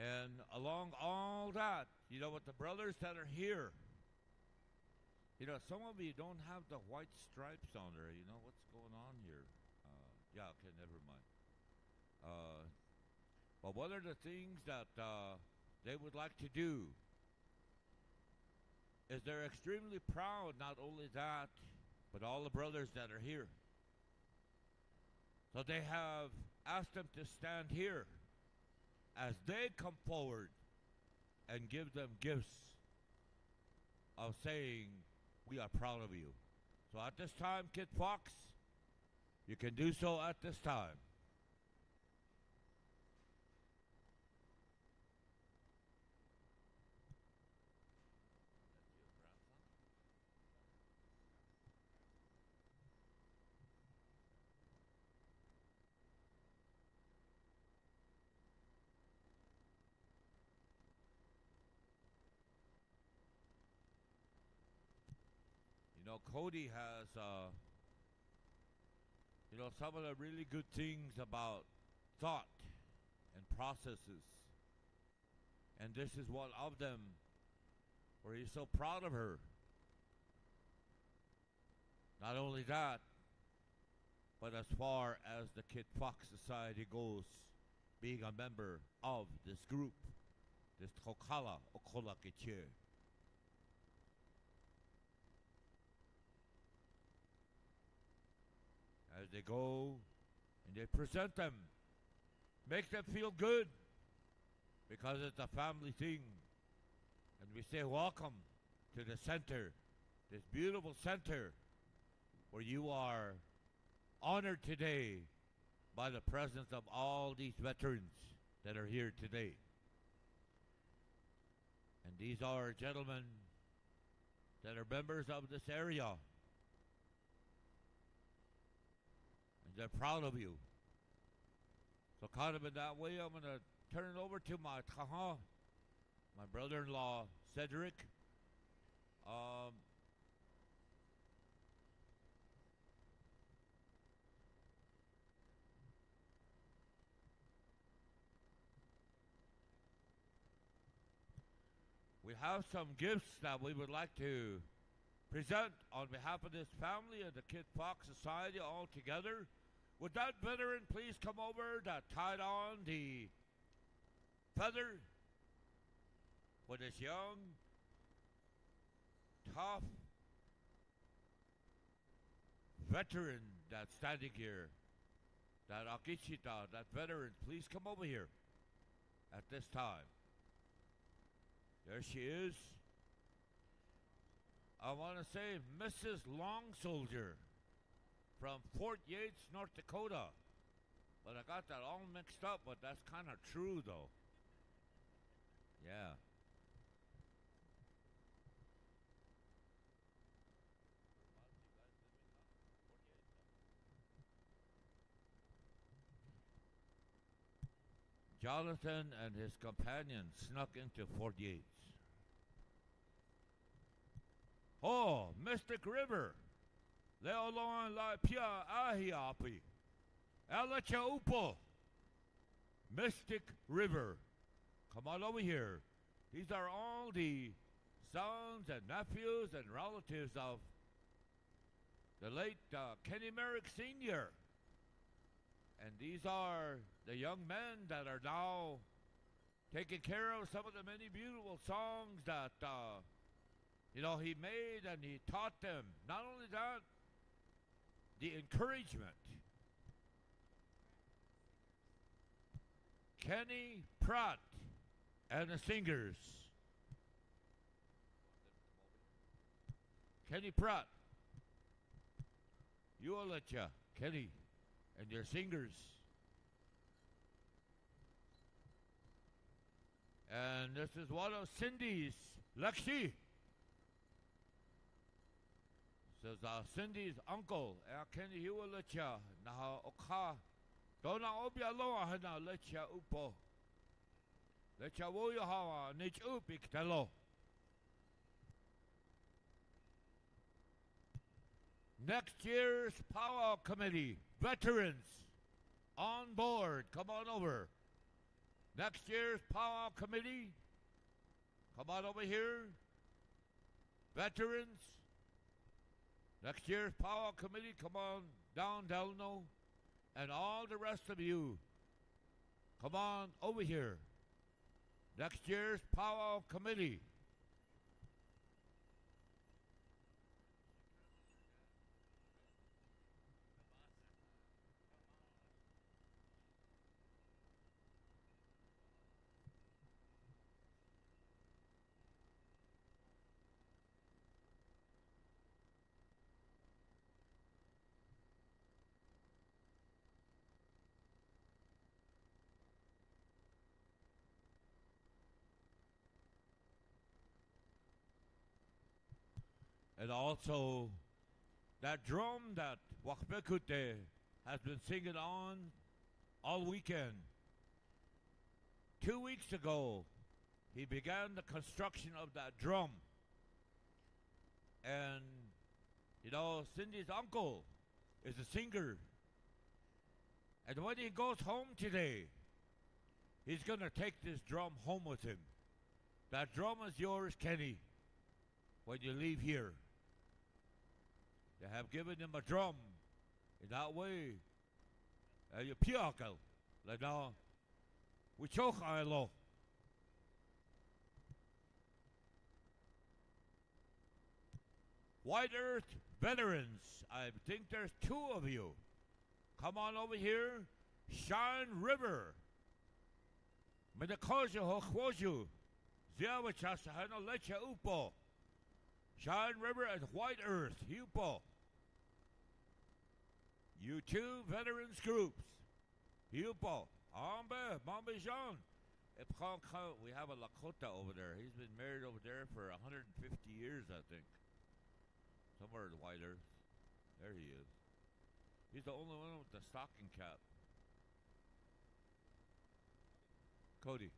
And along all that, you know what, the brothers that are here, you know, some of you don't have the white stripes on there. You know, what's going on here? Uh, yeah, okay, never mind. Uh, but what are the things that uh, they would like to do? Is they're extremely proud, not only that, but all the brothers that are here. So they have asked them to stand here as they come forward and give them gifts of saying, We are proud of you. So at this time, Kit Fox, you can do so at this time. Cody has, uh, you know, some of the really good things about thought and processes. And this is one of them where he's so proud of her. Not only that, but as far as the Kit Fox Society goes, being a member of this group, this Kokala Okola as they go and they present them. Make them feel good because it's a family thing. And we say, Welcome to the center, this beautiful center where you are honored today by the presence of all these veterans that are here today. And these are gentlemen that are members of this area. They're proud of you. So kind of in that way, I'm going to turn it over to my my brother-in-law Cedric. Um, we have some gifts that we would like to present on behalf of this family and the Kit Fox Society all together. Would that veteran please come over that tied on the feather for this young, tough veteran that's standing here? That Akishita, that veteran, please come over here at this time. There she is. I want to say Mrs. Long Soldier from Fort Yates, North Dakota. But I got that all mixed up, but that's kind of true, though. Yeah. Jonathan and his companion snuck into Fort Yates. Oh, Mystic River. Leolon La Pia Ahiapi. Alacha Upo. Mystic River. Come on over here. These are all the sons and nephews and relatives of the late uh, Kenny Merrick Sr. And these are the young men that are now taking care of some of the many beautiful songs that, uh, you know, he made and he taught them. Not only that, the encouragement. Kenny Pratt and the singers. Kenny Pratt. You will let ya, Kenny, and your singers. And this is one of Cindy's, Lexi. Says uh, Cindy's uncle, oka, obia loa hana upo. Hawa, nich. Next year's Powwow Committee, veterans on board, come on over. Next year's Powwow Committee, come on over here. Veterans, next year's Powwow Committee, come on down Delano. And all the rest of you, come on over here. Next year's Powwow Committee. And also, that drum that Wakbekute has been singing on all weekend. Two weeks ago, he began the construction of that drum. And, you know, Cindy's uncle is a singer. And when he goes home today, he's going to take this drum home with him. That drum is yours, Kenny, when you leave here. They have given him a drum. In that way, uh, you piakal, like now, we choke lo. White Earth veterans, I think there's two of you. Come on over here. Cheyenne River. Medakoja hochwoju. Ziawachasa hana lecha upo. Cheyenne River and White Earth, Hupo. You two veterans groups. Hupo. Ambe, Mambe Jean. We have a Lakota over there. He's been married over there for 150 years, I think. Somewhere in White Earth. There he is. He's the only one with the stocking cap. Cody.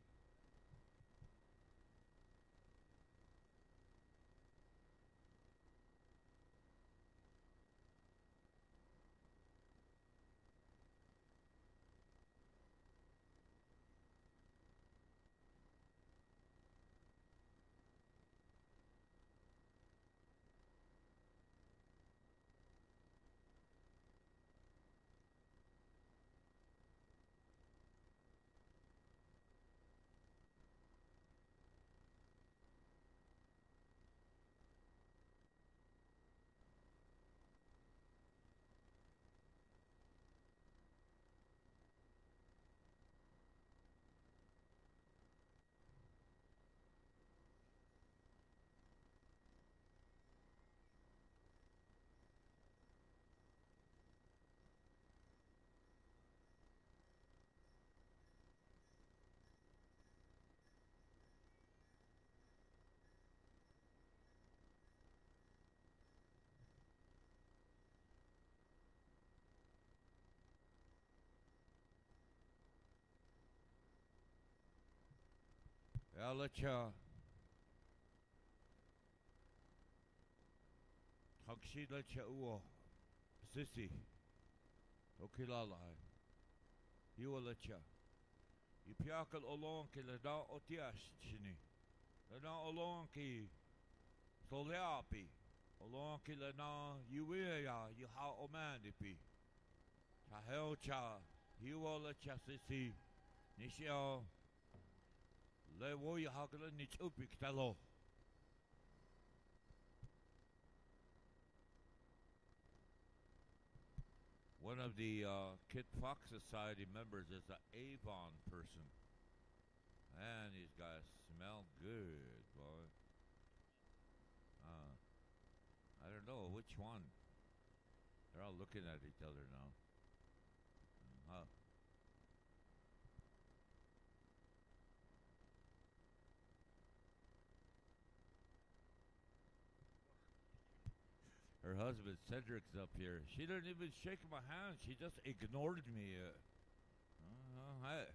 Alaçağ Hakşila Çaua Sisi. Okilala Yualaça İpiyakal olan ki lada otiyaş çini. Lada olan ki Solyapi Olan ki lada yuviya yuha omandipi Çahelça Yualaça sisi. Nişya Nişya Nich upik talo. One of the uh, Kit Fox Society members is an Avon person. Man, these guys smell good, boy. Uh, I don't know which one. They're all looking at each other now. Her husband Cedric's up here. She didn't even shake my hand. She just ignored me. Uh, uh, hey.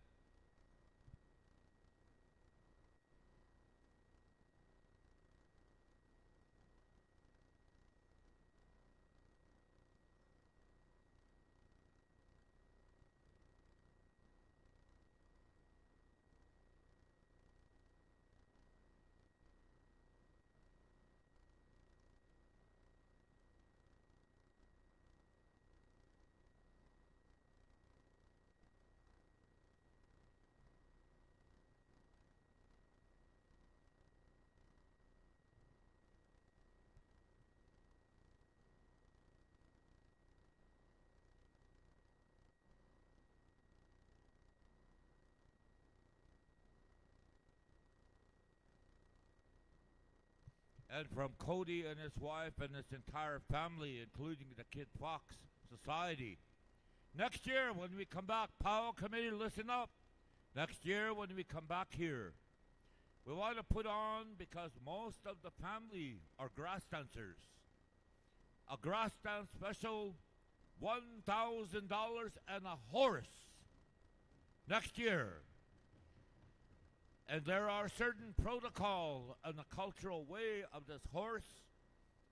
And from Cody and his wife and his entire family, including the Kit Fox Society. Next year, when we come back, Powwow Committee, listen up. Next year, when we come back here, we want to put on because most of the family are grass dancers. A grass dance special, $1,000 and a horse. Next year. And there are certain protocol and the cultural way of this horse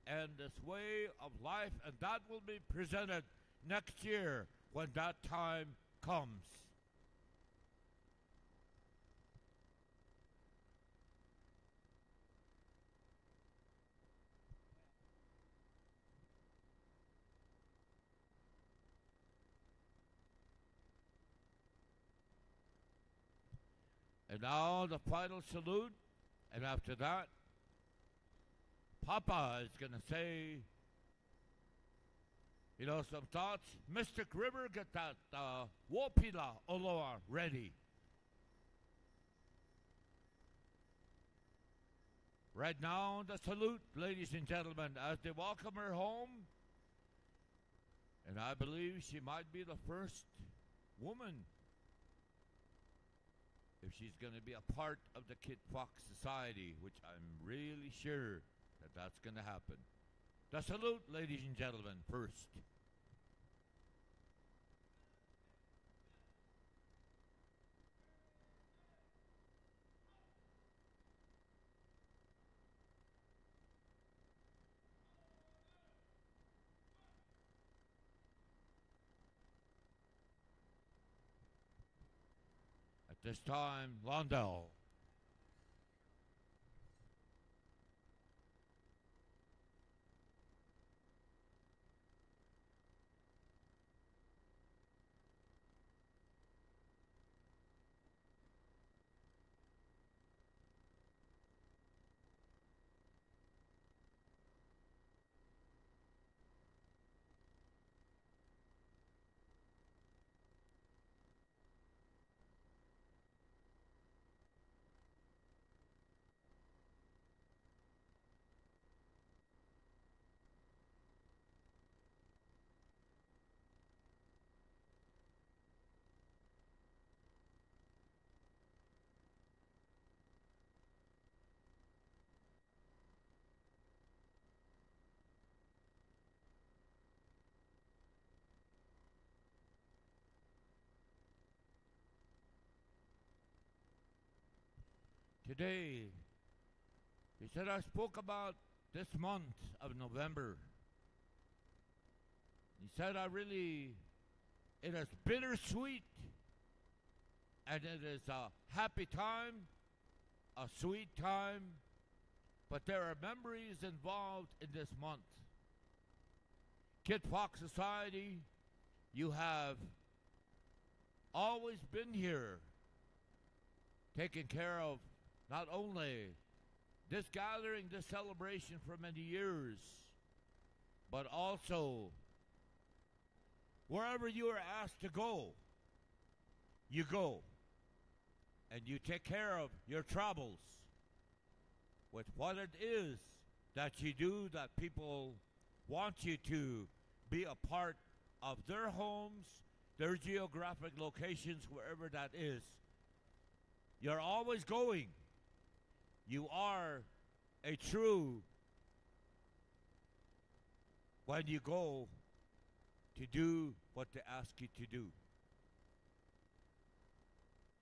and this way of life, and that will be presented next year when that time comes. And now the final salute. And after that, Papa is going to say, you know, some thoughts. Mystic River, get that uh, Wopila Oloa ready. Right now, the salute, ladies and gentlemen, as they welcome her home. And I believe she might be the first woman if she's going to be a part of the Kit Fox Society, which I'm really sure that that's going to happen. The salute, ladies and gentlemen, first. This time, Londell. Today, he said, I spoke about this month of November. He said, I really, it is bittersweet, and it is a happy time, a sweet time, but there are memories involved in this month. Kit Fox Society, you have always been here, taking care of not only this gathering, this celebration for many years, but also wherever you are asked to go, you go. And you take care of your troubles with what it is that you do that people want you to be a part of their homes, their geographic locations, wherever that is. You're always going. You are a true when you go to do what they ask you to do.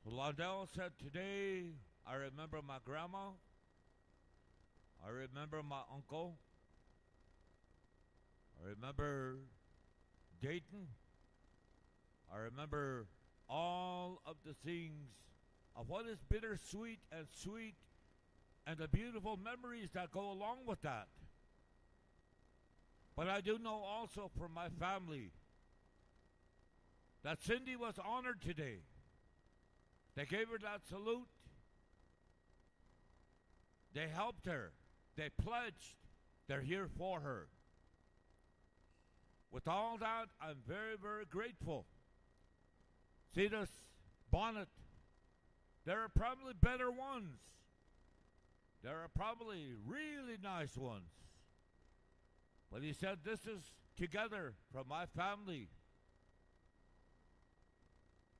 Londell said, Today I remember my grandma, I remember my uncle, I remember Dayton, I remember all of the things of what is bittersweet and sweet and the beautiful memories that go along with that. But I do know also from my family that Cindy was honored today. They gave her that salute. They helped her. They pledged. They're here for her. With all that, I'm very, very grateful. See this bonnet. There are probably better ones. There are probably really nice ones. But he said, This is together from my family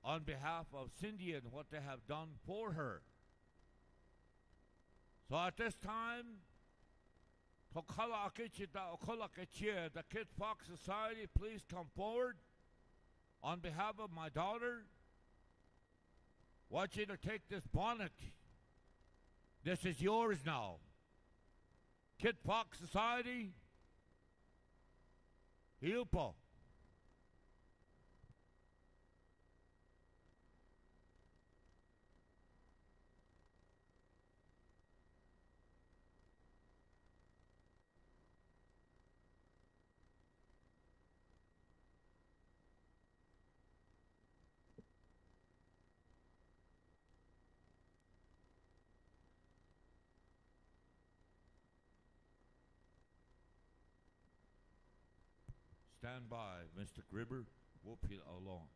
on behalf of Cindy and what they have done for her. So at this time, the Kit Fox Society, please come forward on behalf of my daughter. I Want you to take this bonnet. This is yours now. Kit Fox Society, Hilpo. Stand by, Mr. Gribber. We'll put along.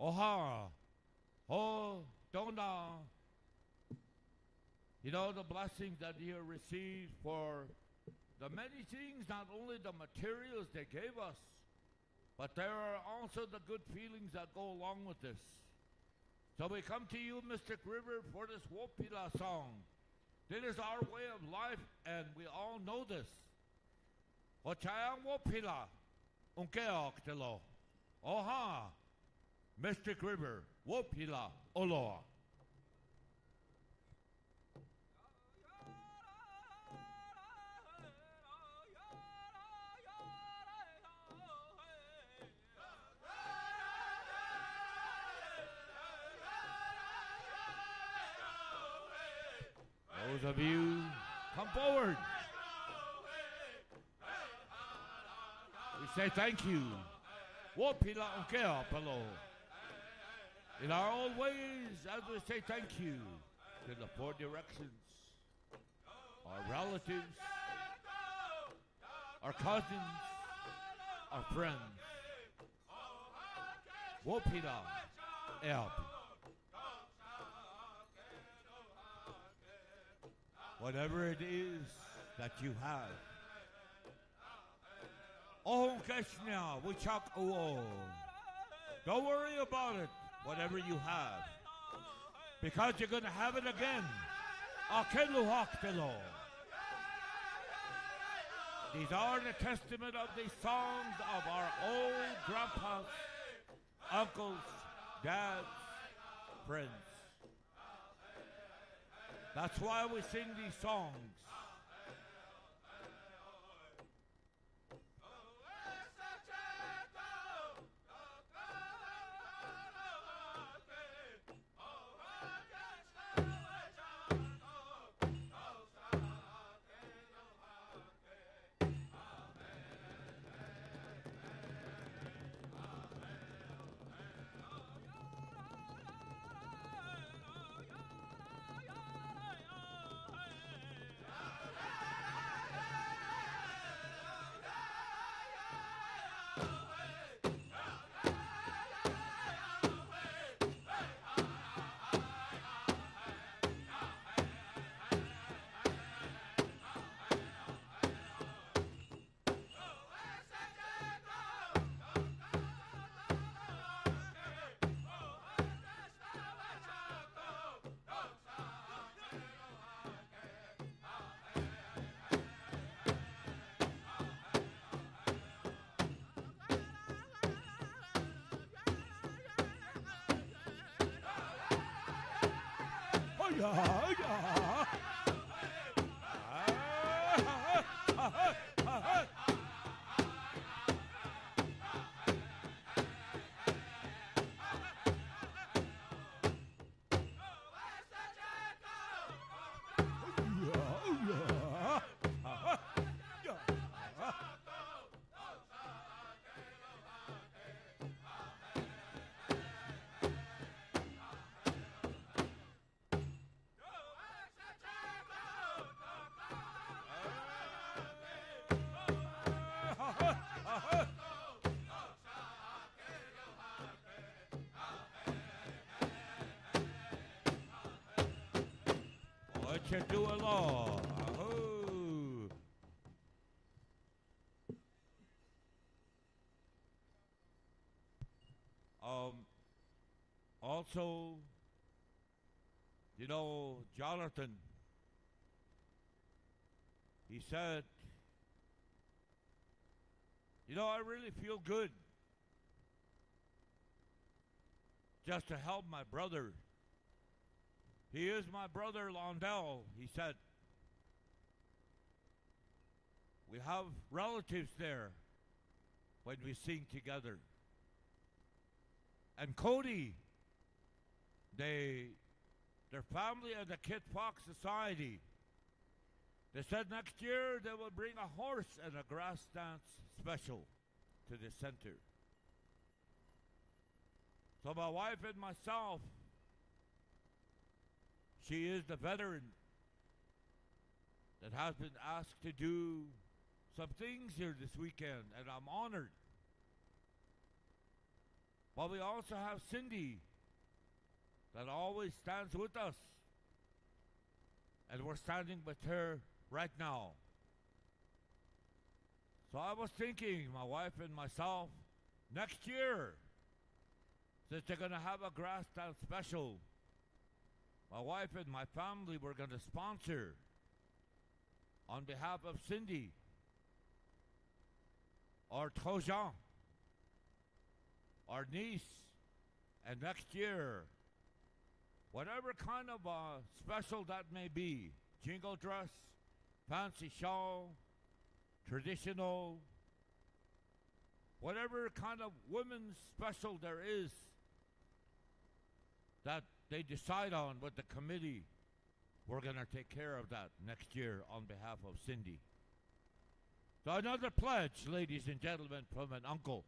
Ohara. Oh, Dona. You know the blessings that you received for the many things, not only the materials they gave us, but there are also the good feelings that go along with this. So we come to you, Mystic River, for this Wopila song. This is our way of life, and we all know this. Ochayang Wopila, Unkeoktelo. Oha. Mystic River, Wopila, Oloa. Those of you, come forward. We say thank you. Wopila Unkea Palo. In our own ways, as we say thank you to the four directions, our relatives, our cousins, our friends. Wopila Elp. Whatever it is that you have. Oh, Keshnia, Wichak Uo. Don't worry about it, whatever you have. Because you're going to have it again. These are the testament of the songs of our old grandpas, uncles, dads, friends. That's why we sing these songs. Oh, yeah, you do along? Ahoo. Um, also, you know, Jonathan, he said, you know, I really feel good just to help my brother. He is my brother Londell, he said. We have relatives there when we sing together. And Cody, they, their family and the Kit Fox Society, they said next year they will bring a horse and a grass dance special to the center. So my wife and myself, she is the veteran that has been asked to do some things here this weekend, and I'm honored. But we also have Cindy that always stands with us. And we're standing with her right now. So I was thinking, my wife and myself, next year, since they're going to have a grass dance special, my wife and my family were going to sponsor on behalf of Cindy or Trojan, our niece, and next year, whatever kind of uh, special that may be, jingle dress, fancy shawl, traditional, whatever kind of women's special there is that they decide on with the committee, we're going to take care of that next year on behalf of Cindy. So another pledge, ladies and gentlemen, from an uncle.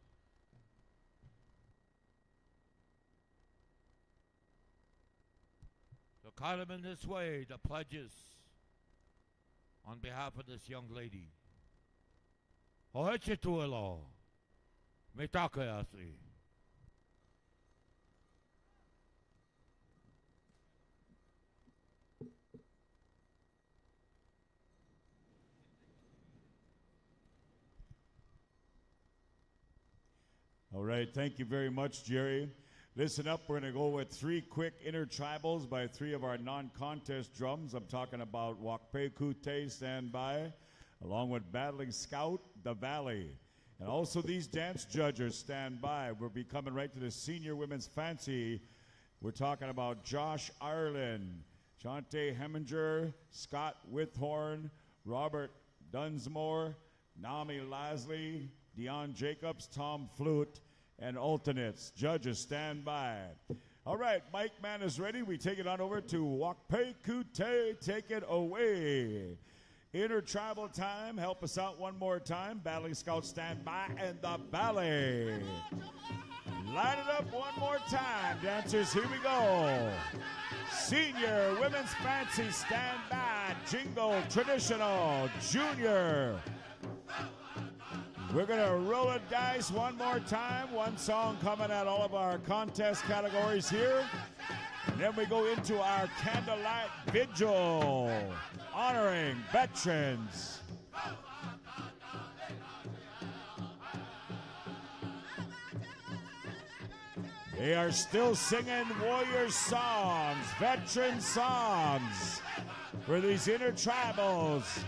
So cut him in this way, the pledges on behalf of this young lady. Oheche tuelo. Mitake asi. All right, thank you very much, Jerry. Listen up, we're going to go with three quick intertribals by three of our non contest drums. I'm talking about Wakpe Kute, stand by, along with Battling Scout, The Valley. And also these dance judges stand by. We'll be coming right to the senior women's fancy. We're talking about Josh Ireland, Chante Heminger, Scott Withorn, Robert Dunsmore, Nami Lasley, Dion Jacobs, Tom Flute, and alternates. Judges stand by. All right, Mike Man is ready. We take it on over to Wakpe Kute. Take it away. Intertribal time. Help us out one more time. Battling Scouts stand by and the ballet. Line it up one more time. Dancers, here we go. Senior Women's Fancy stand by. Jingle Traditional Junior. We're going to roll a dice one more time. One song coming at all of our contest categories here. And then we go into our candlelight vigil honoring veterans. They are still singing warrior songs, veteran songs for these inner intertribals.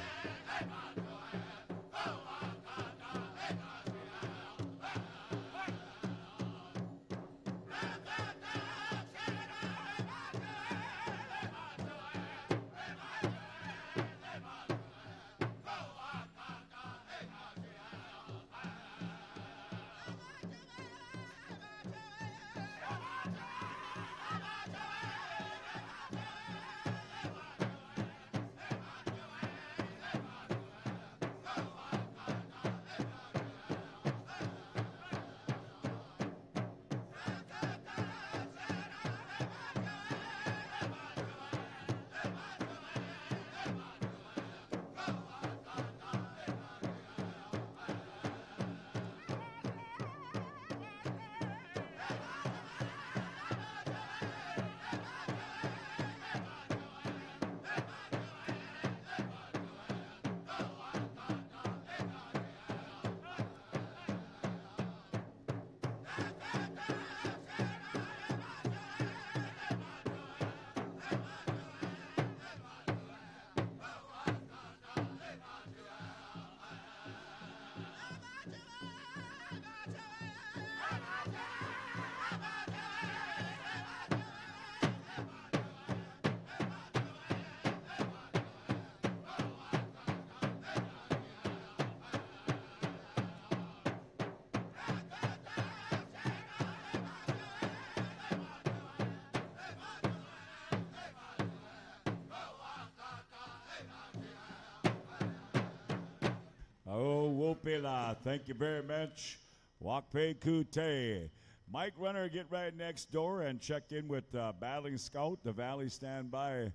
Thank you very much. Wakpe Kute. Mike Runner, get right next door and check in with uh, Battling Scout, the Valley standby.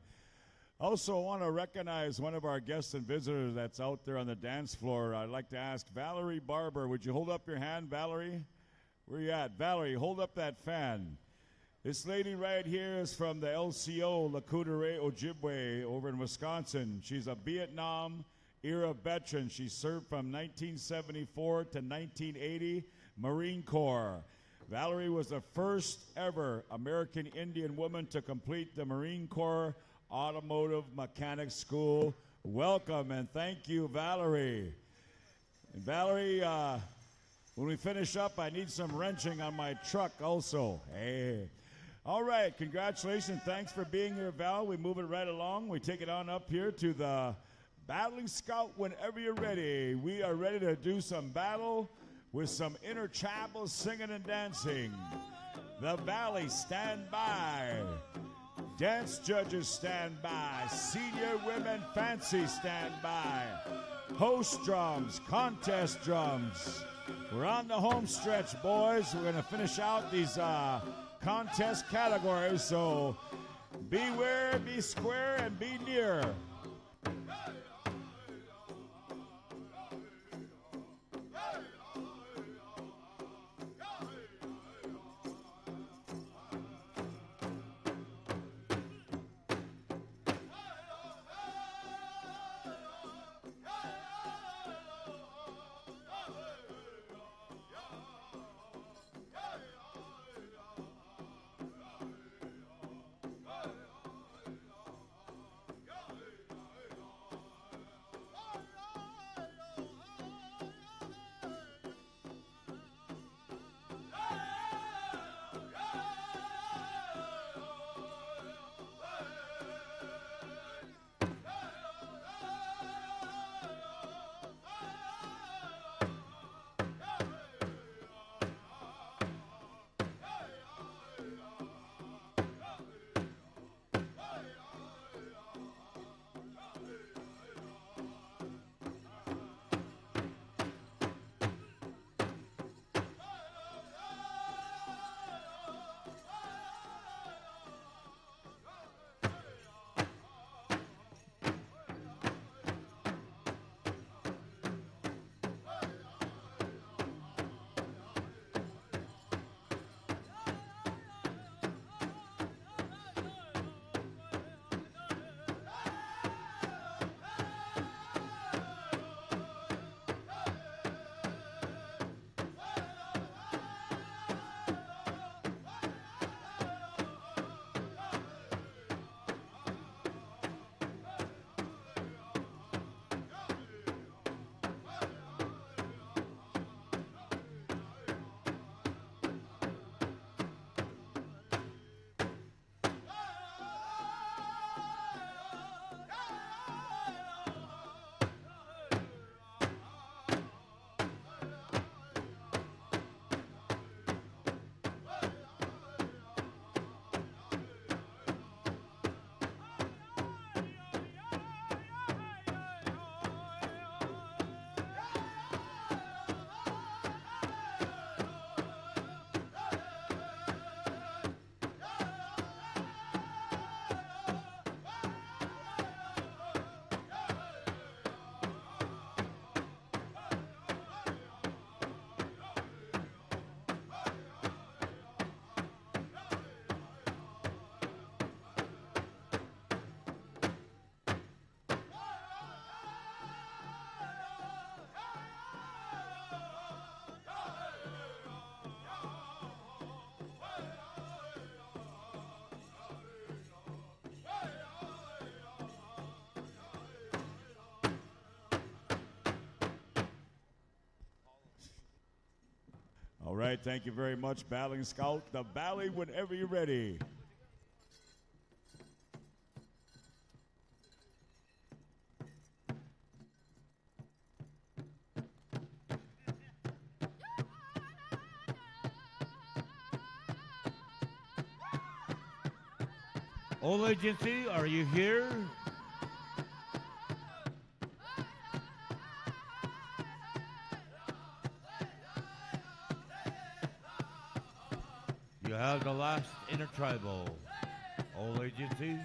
Also, I want to recognize one of our guests and visitors that's out there on the dance floor. I'd like to ask Valerie Barber. Would you hold up your hand, Valerie? Where you at? Valerie, hold up that fan. This lady right here is from the LCO, Lac Courte Oreilles Ojibwe, over in Wisconsin. She's a Vietnam era veteran. She served from 1974 to 1980, Marine Corps. Valerie was the first ever American Indian woman to complete the Marine Corps Automotive Mechanics School. Welcome and thank you, Valerie. And Valerie, uh, when we finish up, I need some wrenching on my truck also. Hey. All right, congratulations. Thanks for being here, Val. We move it right along. We take it on up here to the Battling Scout whenever you're ready. We are ready to do some battle with some intertribal singing and dancing. The Valley stand by. Dance judges stand by. Senior women fancy stand by. Host drums, contest drums. We're on the home stretch, boys. We're going to finish out these uh, contest categories. So beware, be square, and be near. All right, thank you very much, Battling Scout. The Valley, whenever you're ready. Old agency, are you here? The last intertribal. Old agency.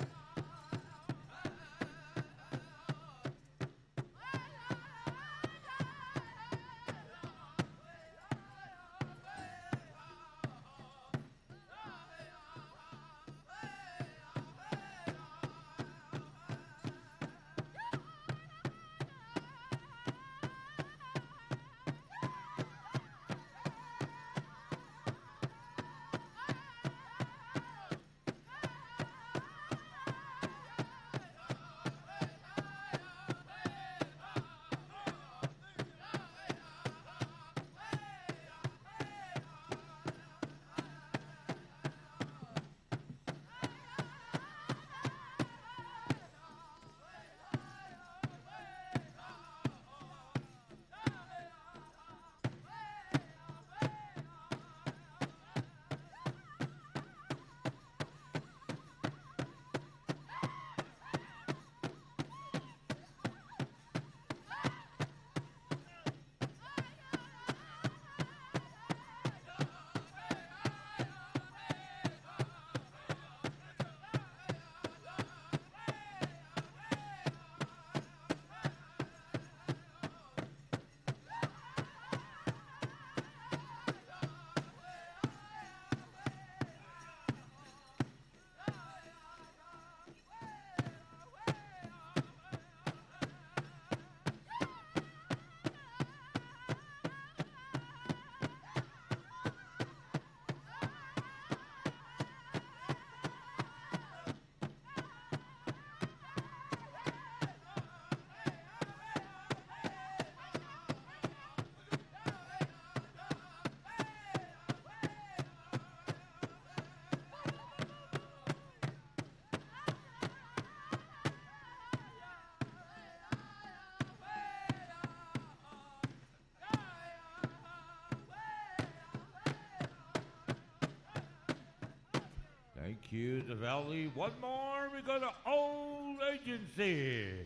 You, the Valley. One more, we got an old agency.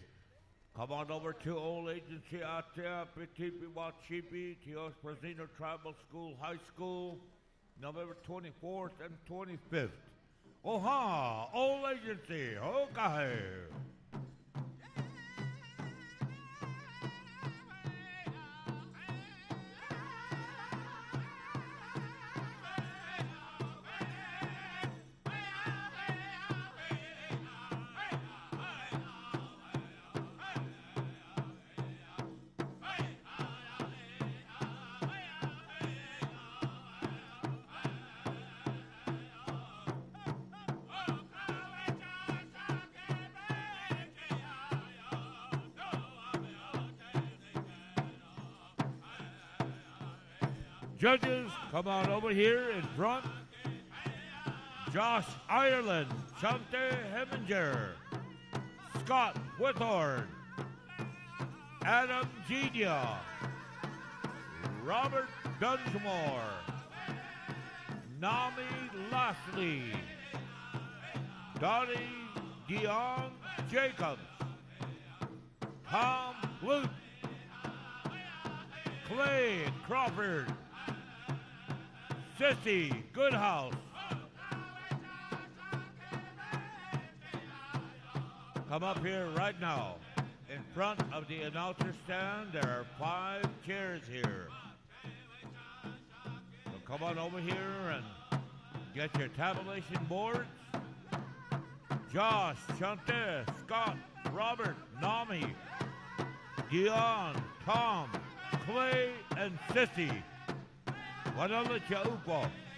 Come on over to Old Agency there, Pitipi Wacipi, Tiospa Zina Tribal School High School, November 24th and 25th. Oha, Old Agency, okay. Judges, come on over here in front. Josh Ireland, Chante Heminger, Scott Withorn, Adam Genia, Robert Dunsmore, Nami Lashley, Donnie Dion Jacobs, Tom Luke, Clay Crawford, Sissy Goodhouse. Come up here right now. In front of the announcer stand, there are five chairs here. So come on over here and get your tabulation boards. Josh, Chante, Scott, Robert, Nami, Dion, Tom, Clay, and Sissy. Wanala Chaupo. Arena.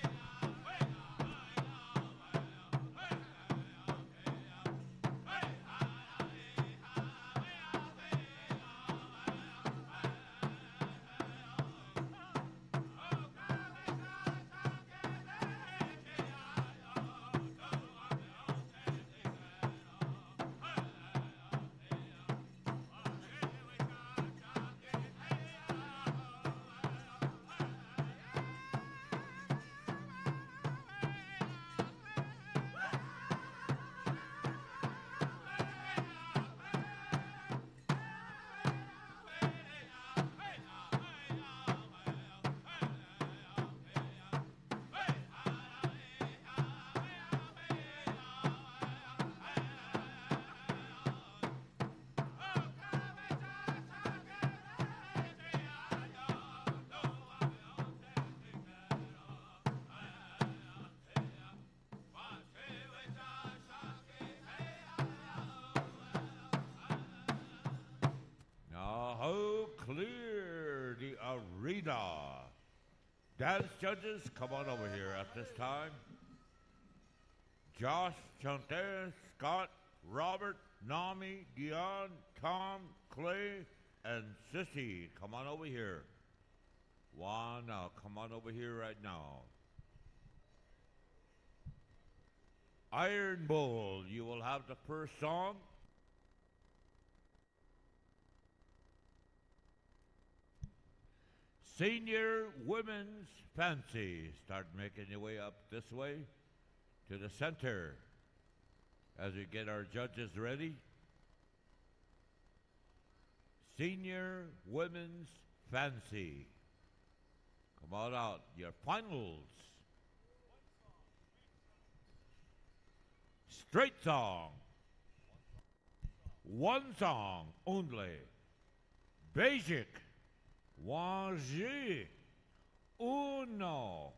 Judges, come on over here at this time. Josh, Chante, Scott, Robert, Nami, Dion, Tom, Clay, and Sissy, come on over here. One now, come on over here right now. Iron Bull, you will have the first song. Senior Women's Fancy. Start making your way up this way to the center as we get our judges ready. Senior Women's Fancy. Come on out, your finals. Straight song. One song only. Basic. Wanji. Uno.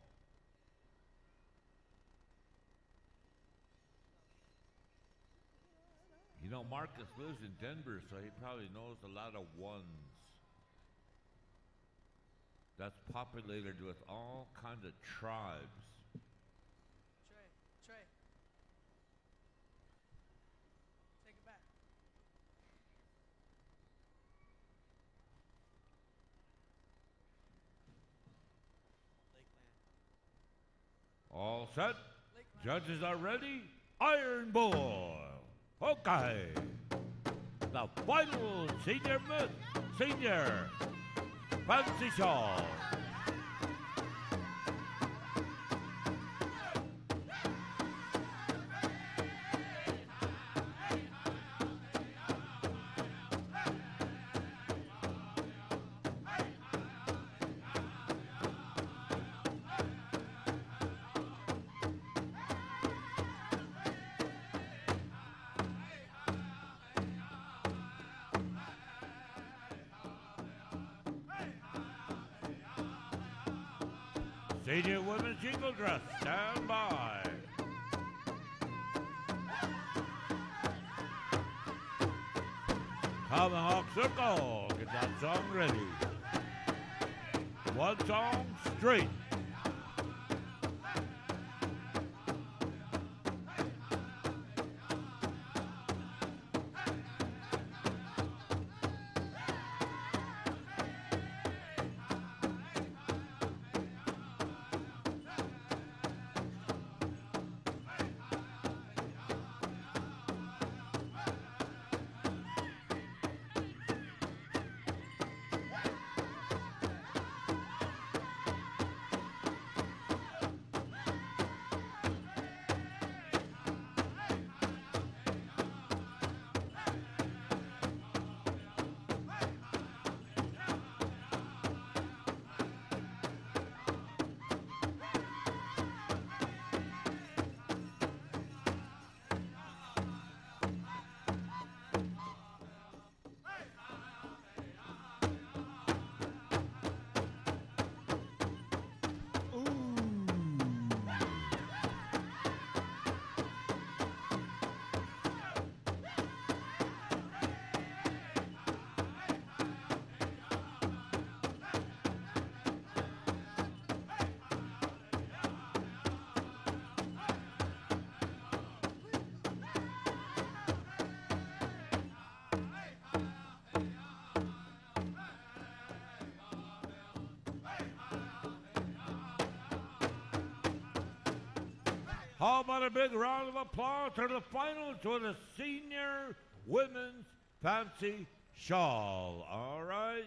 You know, Marcus lives in Denver, so he probably knows a lot of ones. That's populated with all kinds of tribes. Trey, Trey. Take it back. All set? Judges are ready? Iron Bull. Okay. The final senior myth, senior fancy show. Straight. How about a big round of applause to the final to the senior women's fancy shawl? All right.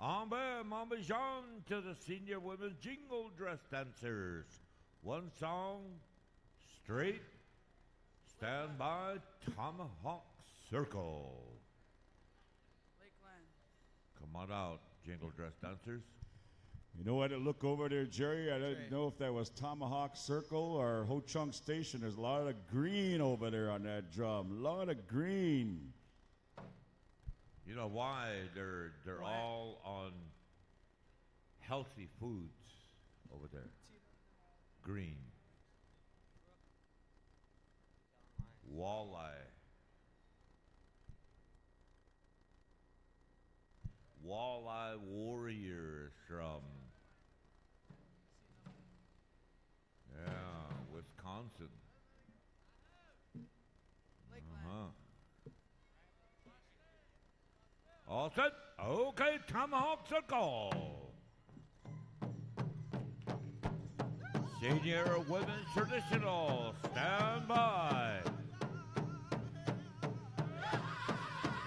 Ambe Mamba Jean to the senior women's jingle dress dancers. One song, straight, stand by, Tomahawk Circle. Lakeland. Come on out, jingle dress dancers. You know what? I look over there, Jerry. I didn't right. know if that was Tomahawk Circle or Ho Chunk Station. There's a lot of green over there on that drum. A lot of green. You know why? They're they're Why? all on healthy foods over there. Green. Walleye. Walleye warriors from. Yeah, Wisconsin. Uh-huh. All set? Okay, Tomahawks are call. Senior Women's Traditional, stand by.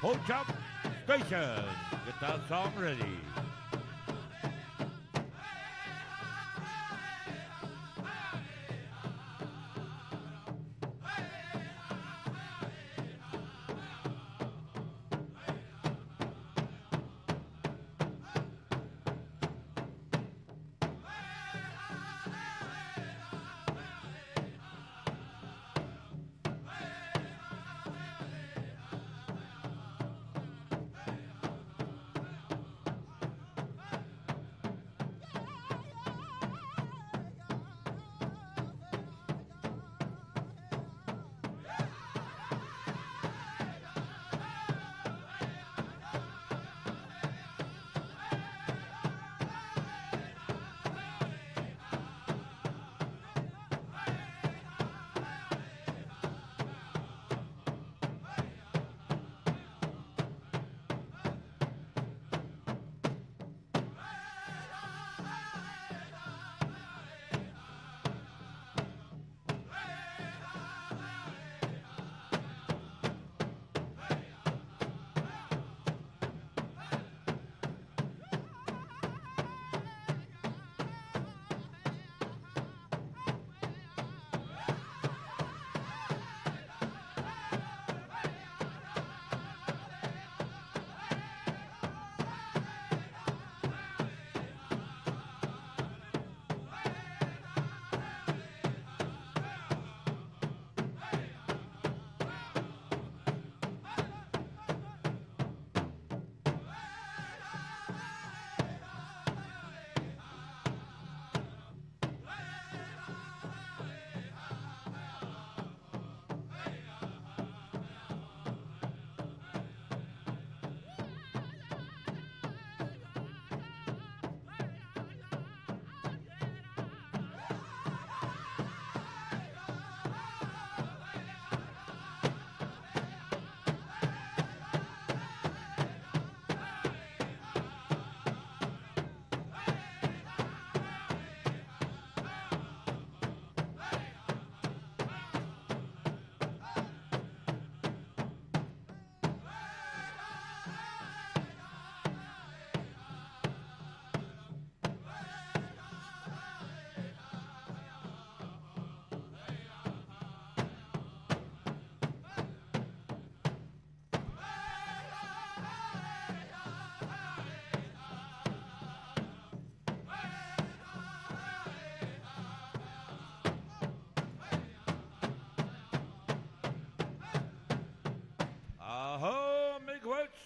Hold up, station. Get that song ready.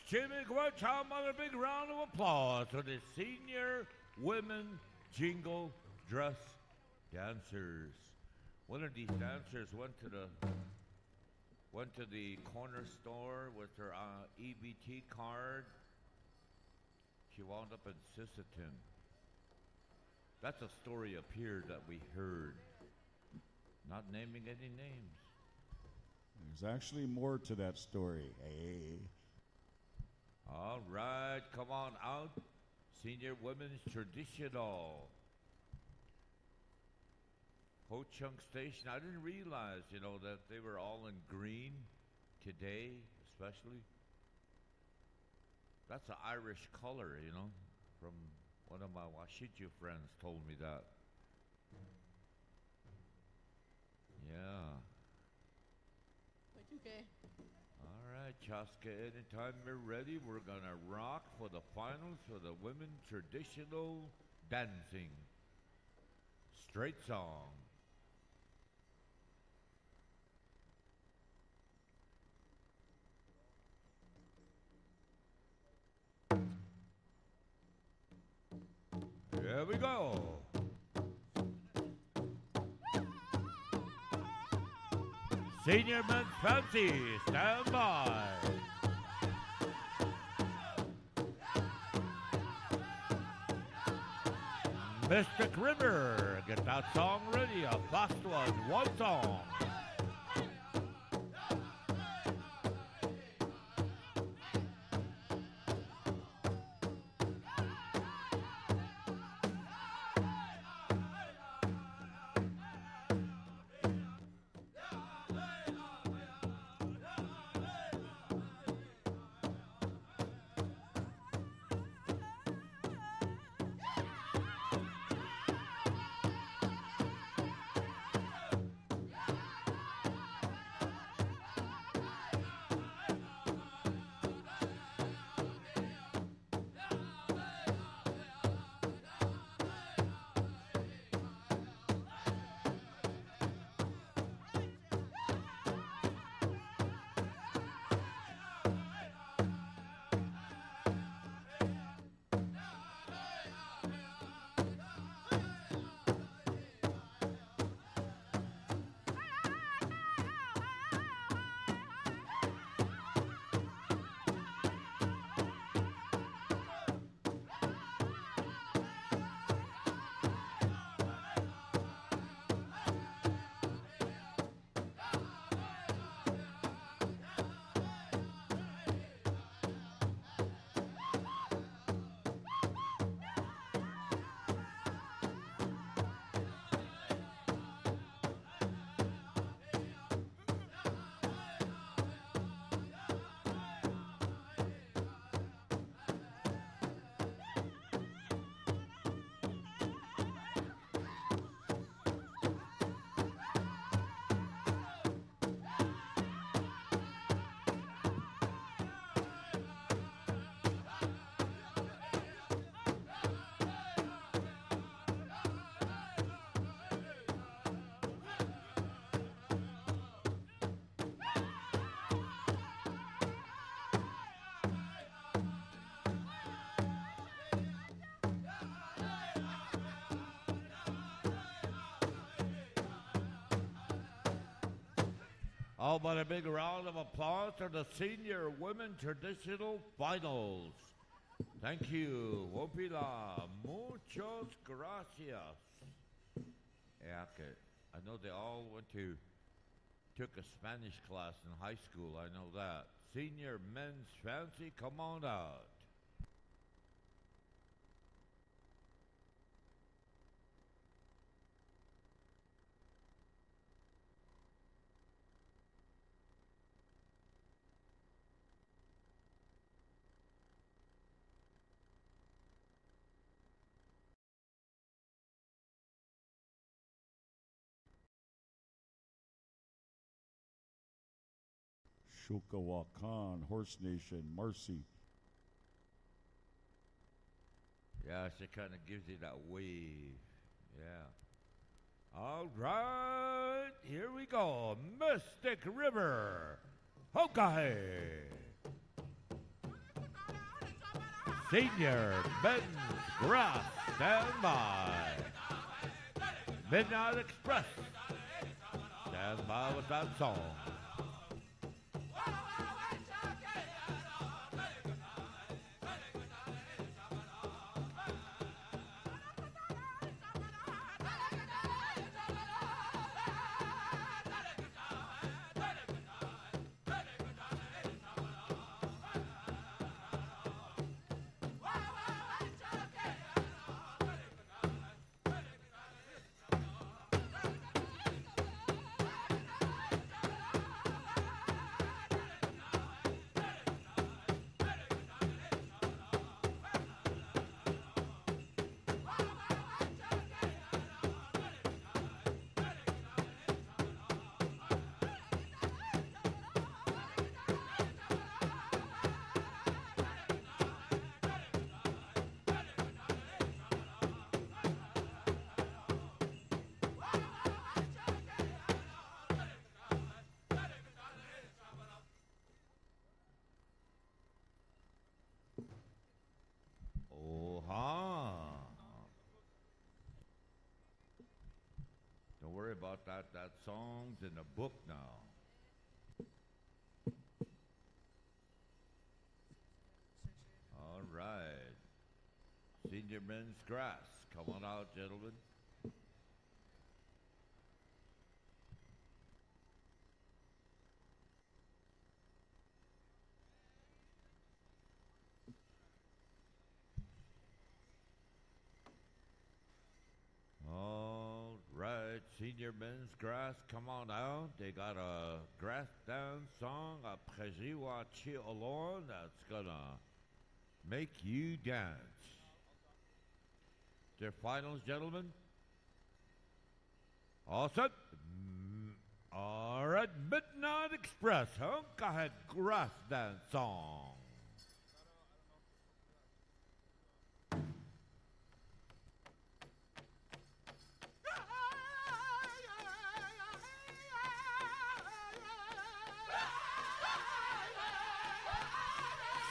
Chimigwech, how about a big round of applause for the senior women jingle dress dancers. One of these dancers went to the went to the corner store with her uh, EBT card. She wound up in Sisseton. That's a story up here that we heard. Not naming any names. There's actually more to that story. Hey. All right, come on out. Senior Women's Traditional. Ho Chunk Station. I didn't realize, you know, that they were all in green today, especially. That's an Irish color, you know, from one of my Washiju friends told me that. Yeah. You, Kay. Right, Chaske, anytime you're ready, we're going to rock for the finals for the women traditional dancing. Straight song. Here we go. Senior fancy, stand by. Mystic River. Get that song ready. A fast one. One song. How about a big round of applause for the senior women traditional finals? Thank you. Wopila. Muchos gracias. Yeah, okay. I know they all went to took a Spanish class in high school. I know that. Senior men's fancy, come on out. Shukawakan, Horse Nation, Marcy. Yeah, she kind of gives you that wave. Yeah. All right, here we go. Mystic River. Okay. Senior men's grass stand by. Midnight Express. Stand by with that song. Song's in the book now. All right. Senior men's grass. Come on out, gentlemen. All senior men's grass, come on out. They got a grass dance song, a Preziwachi Alon, that's gonna make you dance. Their finals, gentlemen. All set. All right, Midnight Express, huh? Go ahead, grass dance song.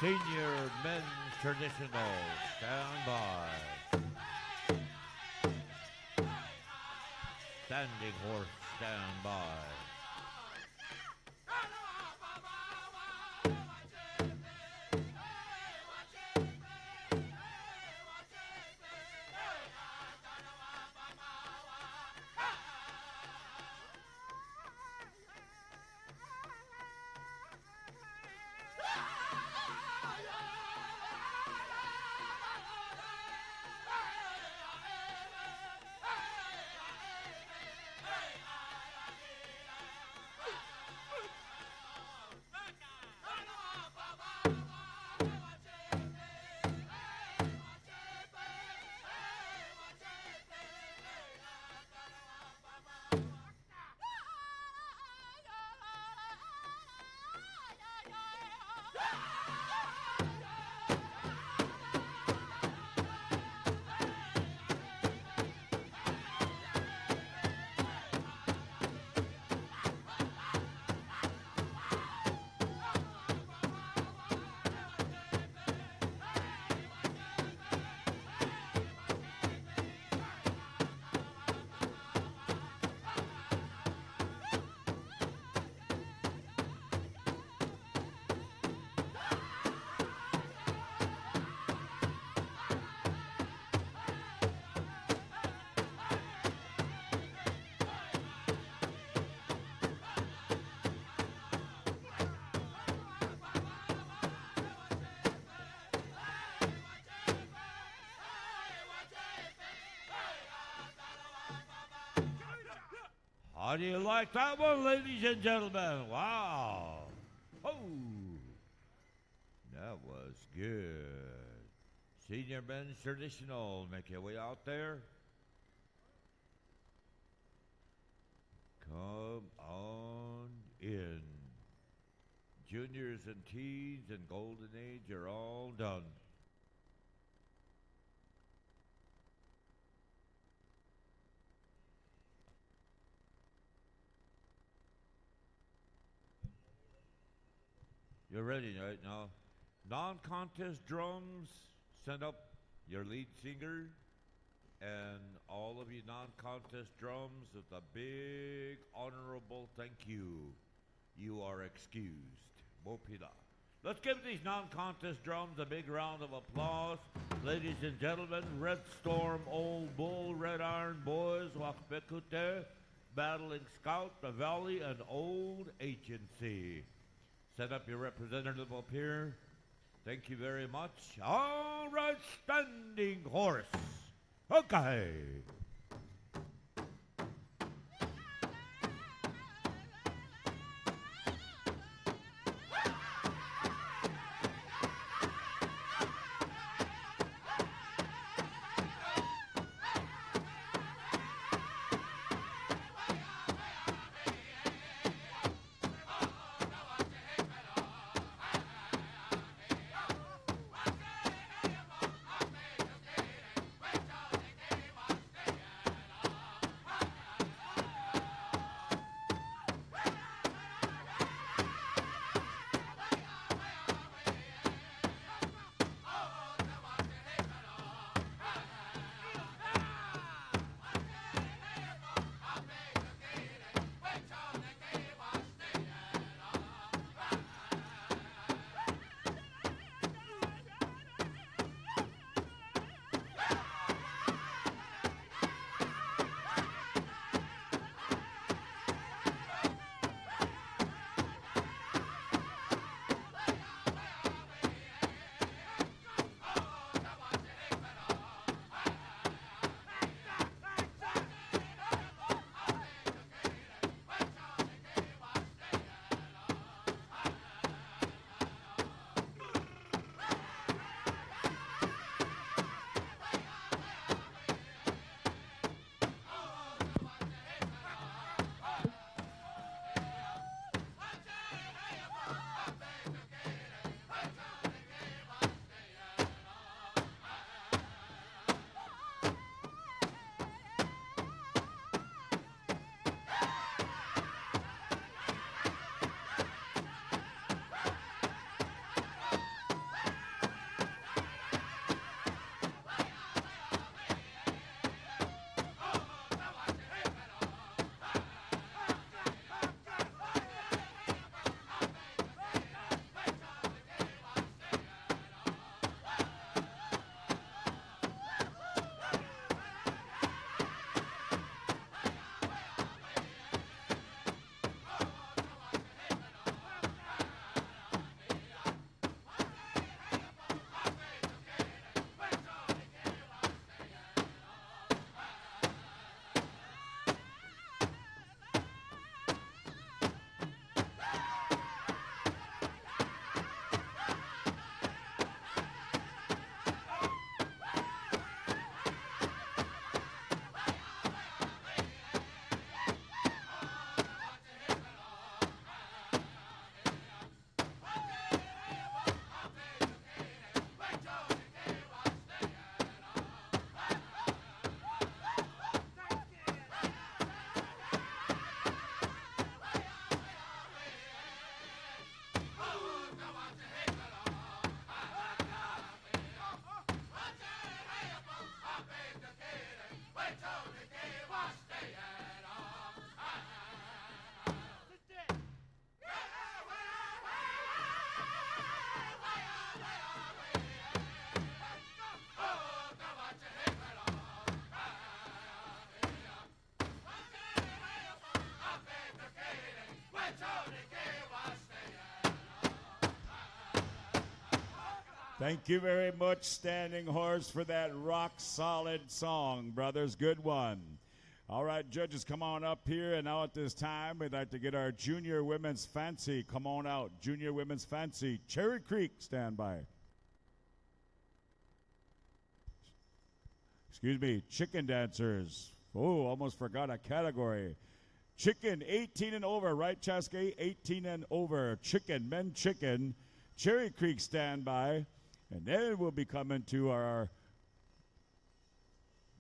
Senior men's traditional, stand by. Standing horse, stand by. How do you like that one, ladies and gentlemen? Wow. Oh, that was good. Senior men's traditional. Make your way out there. Come on in. Juniors and teens and golden age are all done. You're ready right now. Non-contest drums, send up your lead singer and all of you non-contest drums with a big honorable thank you. You are excused. Wopila. Let's give these non-contest drums a big round of applause. Ladies and gentlemen, Red Storm, Old Bull, Red Iron Boys, Wahpekute, Battling Scout, the Valley, and Old Agency. Set up your representative up here. Thank you very much. All right, standing horse. Okay. Thank you very much, Standing Horse, for that rock solid song, brothers. Good one. All right, judges, come on up here. And now at this time, we'd like to get our junior women's fancy. Come on out. Junior women's fancy. Cherry Creek, stand by. Excuse me, chicken dancers. Oh, almost forgot a category. Chicken, 18 and over, right, Chaske? 18 and over. Chicken, men chicken. Cherry Creek, stand by. And then we'll be coming to our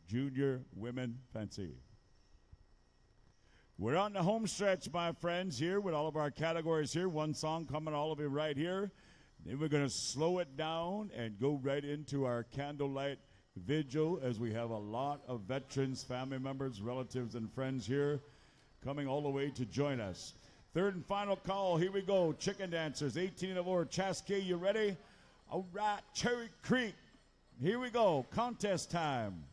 junior women fancy. We're on the home stretch, my friends, here with all of our categories here. One song coming, all of you right here. Then we're going to slow it down and go right into our candlelight vigil as we have a lot of veterans, family members, relatives, and friends here coming all the way to join us. Third and final call. Here we go. Chicken dancers, 18 and over. Chaske, you ready? All right, Cherry Creek. Here we go. Contest time.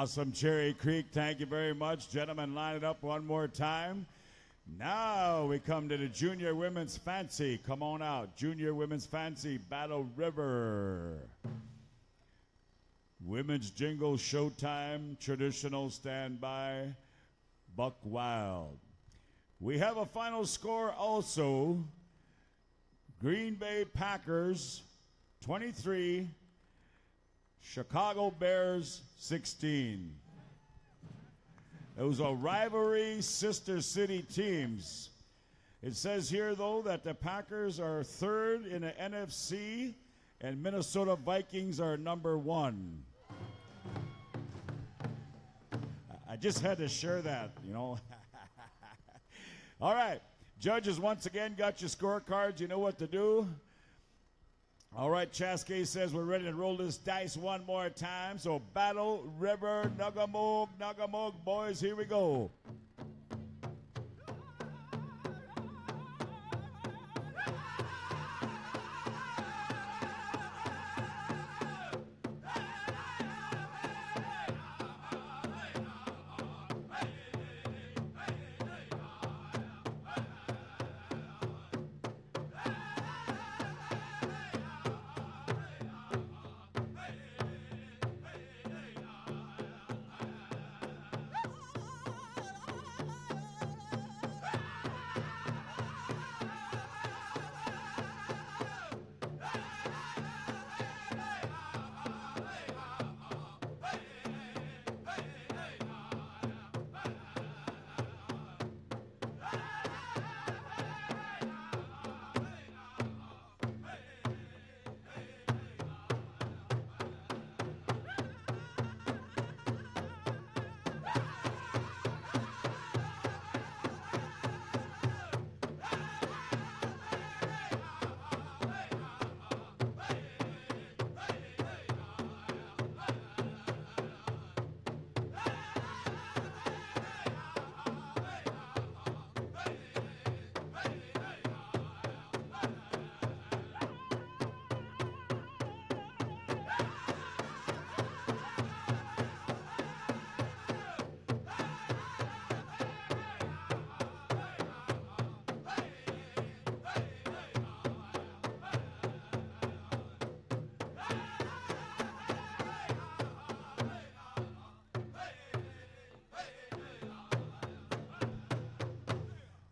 Awesome, Cherry Creek. Thank you very much. Gentlemen, line it up one more time. Now we come to the Junior Women's Fancy. Come on out. Junior Women's Fancy, Battle River. Women's Jingle Showtime, traditional standby, Buck Wild. We have a final score also. Green Bay Packers 23, Chicago Bears 16. It was a rivalry sister city teams. It says here, though, that the Packers are third in the NFC and Minnesota Vikings are number one. I just had to share that, you know. All right. Judges, once again, got your scorecards. You know what to do. All right, Chaske says we're ready to roll this dice one more time. So, Battle River, Nugamog, Nugamog, boys, here we go.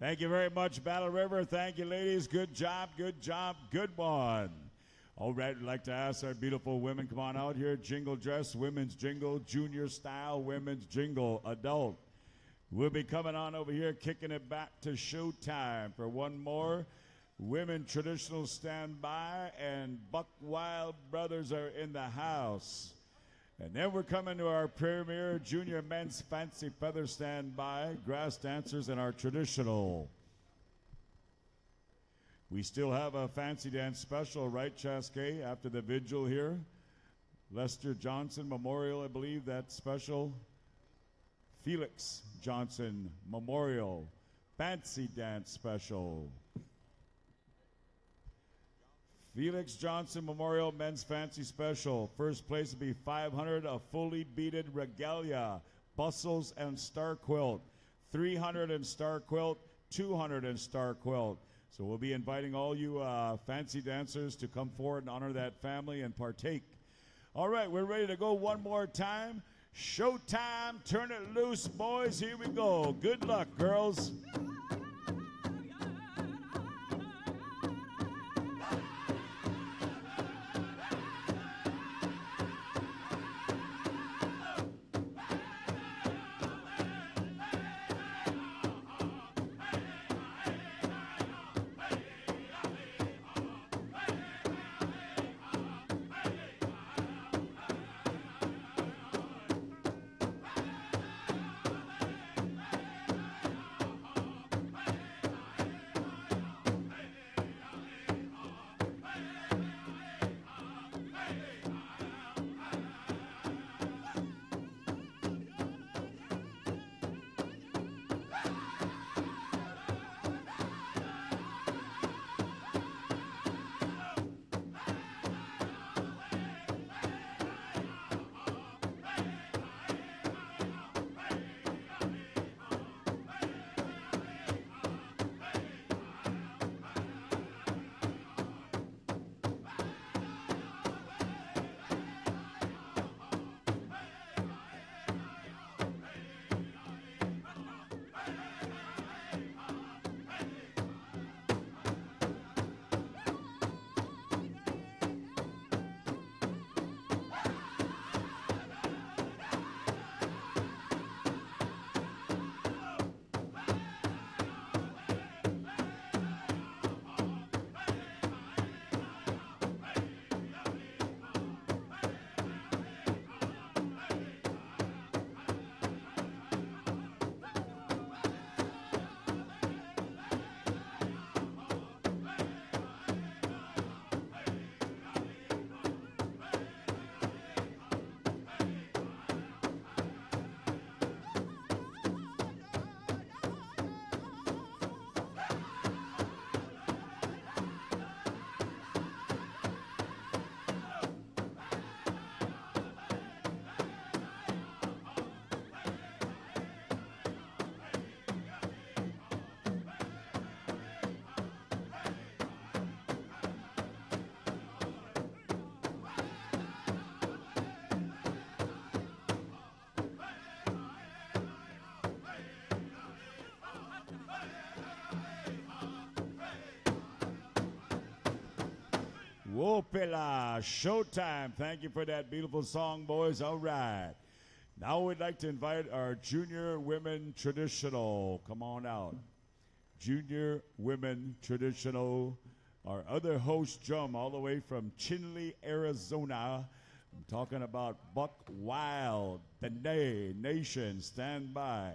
Thank you very much, Battle River. Thank you, ladies. Good job, good job, good one. All right, we'd like to ask our beautiful women, come on out here. Jingle dress, women's jingle, junior style, women's jingle, adult. We'll be coming on over here, kicking it back to showtime for one more. Women traditional standby, and Buck Wild Brothers are in the house. And then we're coming to our premier junior men's fancy feather standby, grass dancers, and our traditional. We still have a fancy dance special, right, Chaske, after the vigil here. Lester Johnson Memorial, I believe, that special. Felix Johnson Memorial Fancy Dance Special. Felix Johnson Memorial Men's Fancy Special. First place will be 500, a fully beaded regalia, bustles and star quilt. 300 and star quilt, 200 and star quilt. So we'll be inviting all you uh, fancy dancers to come forward and honor that family and partake. All right, we're ready to go one more time. Showtime, turn it loose, boys. Here we go. Good luck, girls. Showtime. Thank you for that beautiful song, boys. All right. Now we'd like to invite our junior women traditional. Come on out. Junior women traditional. Our other host, Jum, all the way from Chinle, Arizona. I'm talking about Buck Wild, the Nay Nation. Stand by.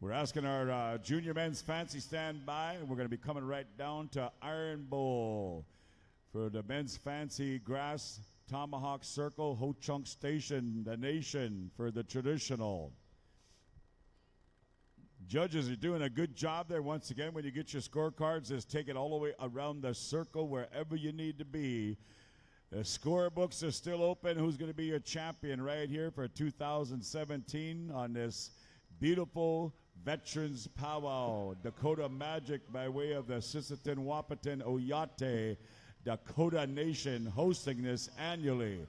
We're asking our uh, junior men's fancy stand by, and we're going to be coming right down to Iron Bowl for the men's fancy grass tomahawk circle ho chunk station the nation for the traditional. Judges are doing a good job there. Once again when you get your scorecards just take it all the way around the circle wherever you need to be. The scorebooks are still open. Who's going to be your champion right here for 2017 on this beautiful veterans powwow? Dakota magic by way of the sisseton wahpeton oyate Dakota Nation hosting this annually.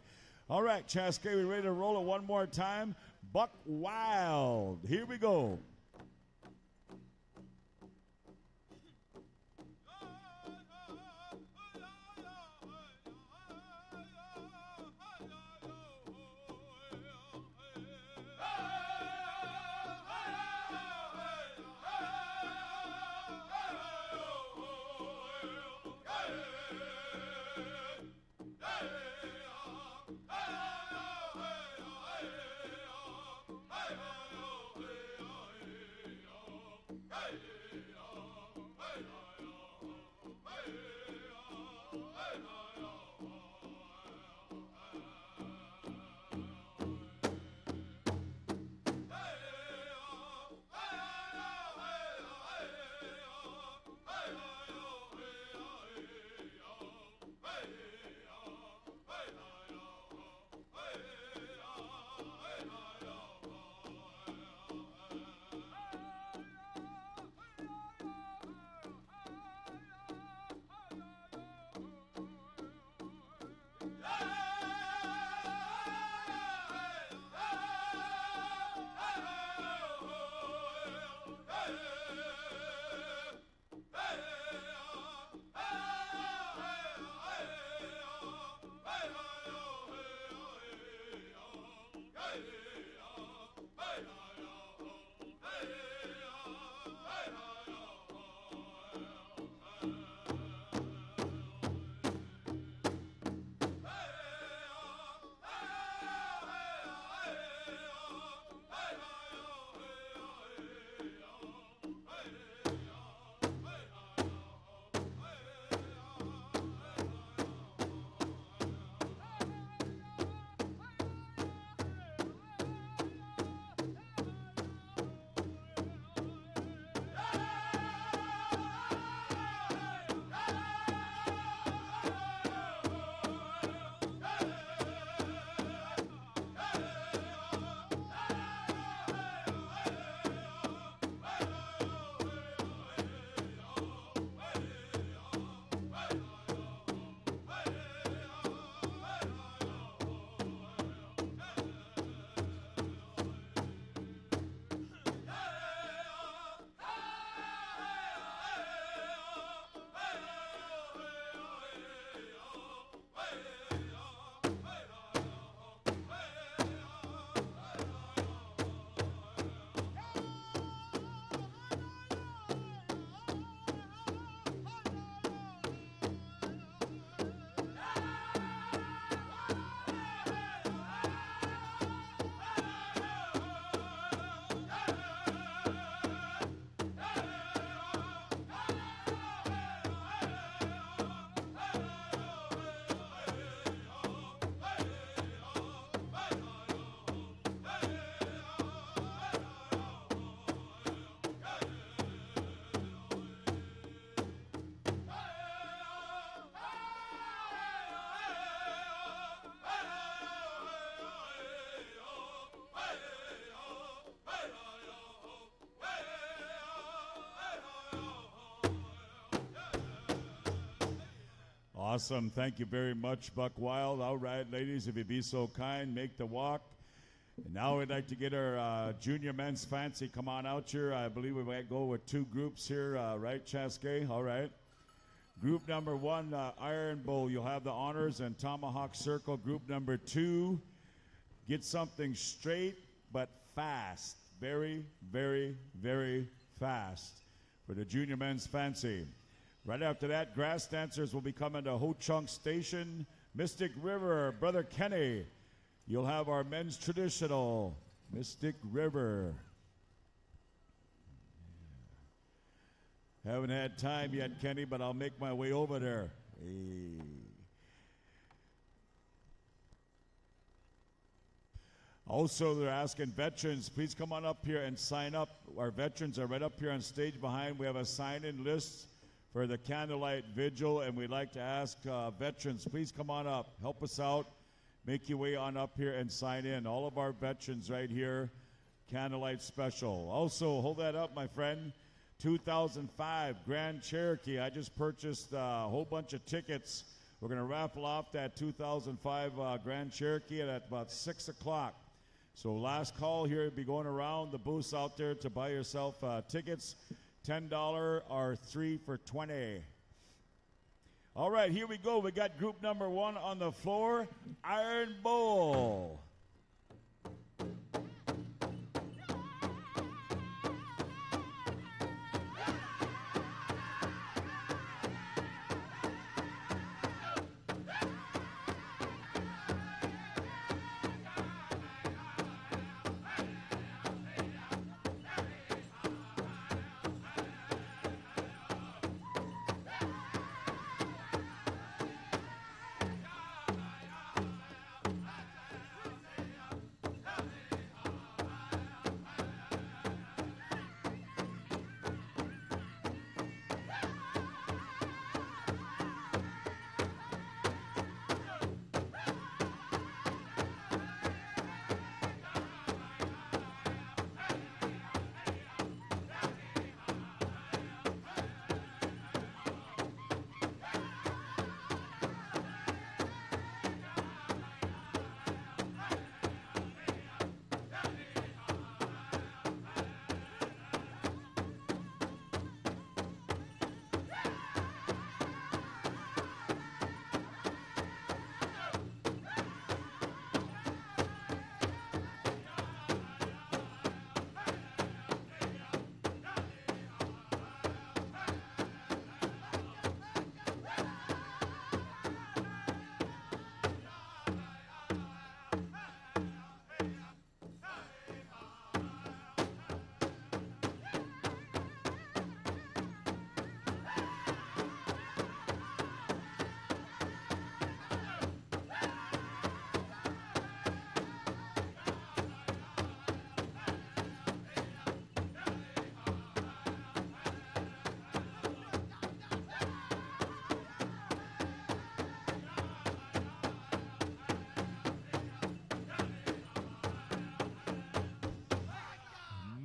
All right, Chaske, we ready to roll it one more time? Buck Wild. Here we go. Awesome. Thank you very much, Buck Wild. All right, ladies, if you be so kind, make the walk. And now we'd like to get our uh, junior men's fancy. Come on out here. I believe we might go with two groups here, uh, right, Chaske? All right. Group number one, uh, Iron Bowl. You'll have the honors and Tomahawk Circle. Group number two, get something straight but fast. Very, very, very fast for the junior men's fancy. Right after that, grass dancers will be coming to Ho Chunk Station, Mystic River, Brother Kenny. You'll have our men's traditional, Mystic River. Haven't had time yet, Kenny, but I'll make my way over there. Hey. Also, they're asking veterans, please come on up here and sign up. Our veterans are right up here on stage behind. We have a sign in list for the candlelight vigil, and we'd like to ask uh, veterans, please come on up, help us out, make your way on up here and sign in. All of our veterans right here, candlelight special. Also, hold that up, my friend. 2005 Grand Cherokee. I just purchased uh, a whole bunch of tickets. We're going to raffle off that 2005 uh, Grand Cherokee at about 6 o'clock. So last call here, be going around the booths out there to buy yourself uh, tickets. $10 or three for 20. All right, here we go. We got group number one on the floor, Iron Bowl.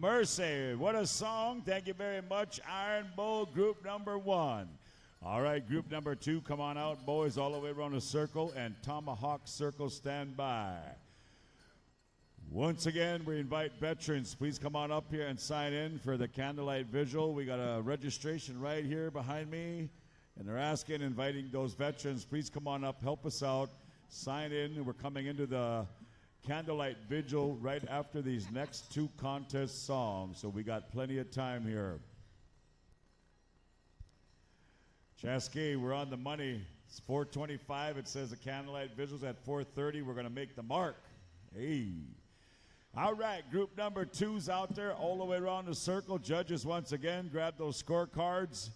Mercy. What a song. Thank you very much. Iron Bowl, group number one. All right, group number two, come on out, boys, all the way around the circle, and Tomahawk Circle, stand by. Once again, we invite veterans. Please come on up here and sign in for the candlelight visual. We got a registration right here behind me, and they're asking, inviting those veterans, please come on up, help us out, sign in. We're coming into the candlelight vigil right after these next two contest songs, so we got plenty of time here. Chaske, we're on the money. It's 425. It says the candlelight vigils at 430. We're going to make the mark. Hey. All right, group number two's out there all the way around the circle. Judges, once again, grab those scorecards.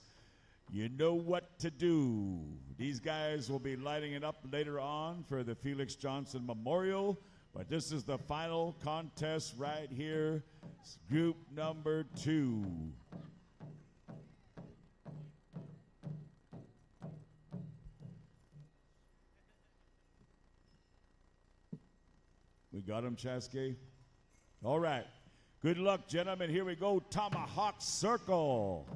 You know what to do. These guys will be lighting it up later on for the Felix Johnson Memorial. But this is the final contest right here. It's group number two. We got him, Chaske? All right. Good luck, gentlemen. Here we go. Tomahawk Circle.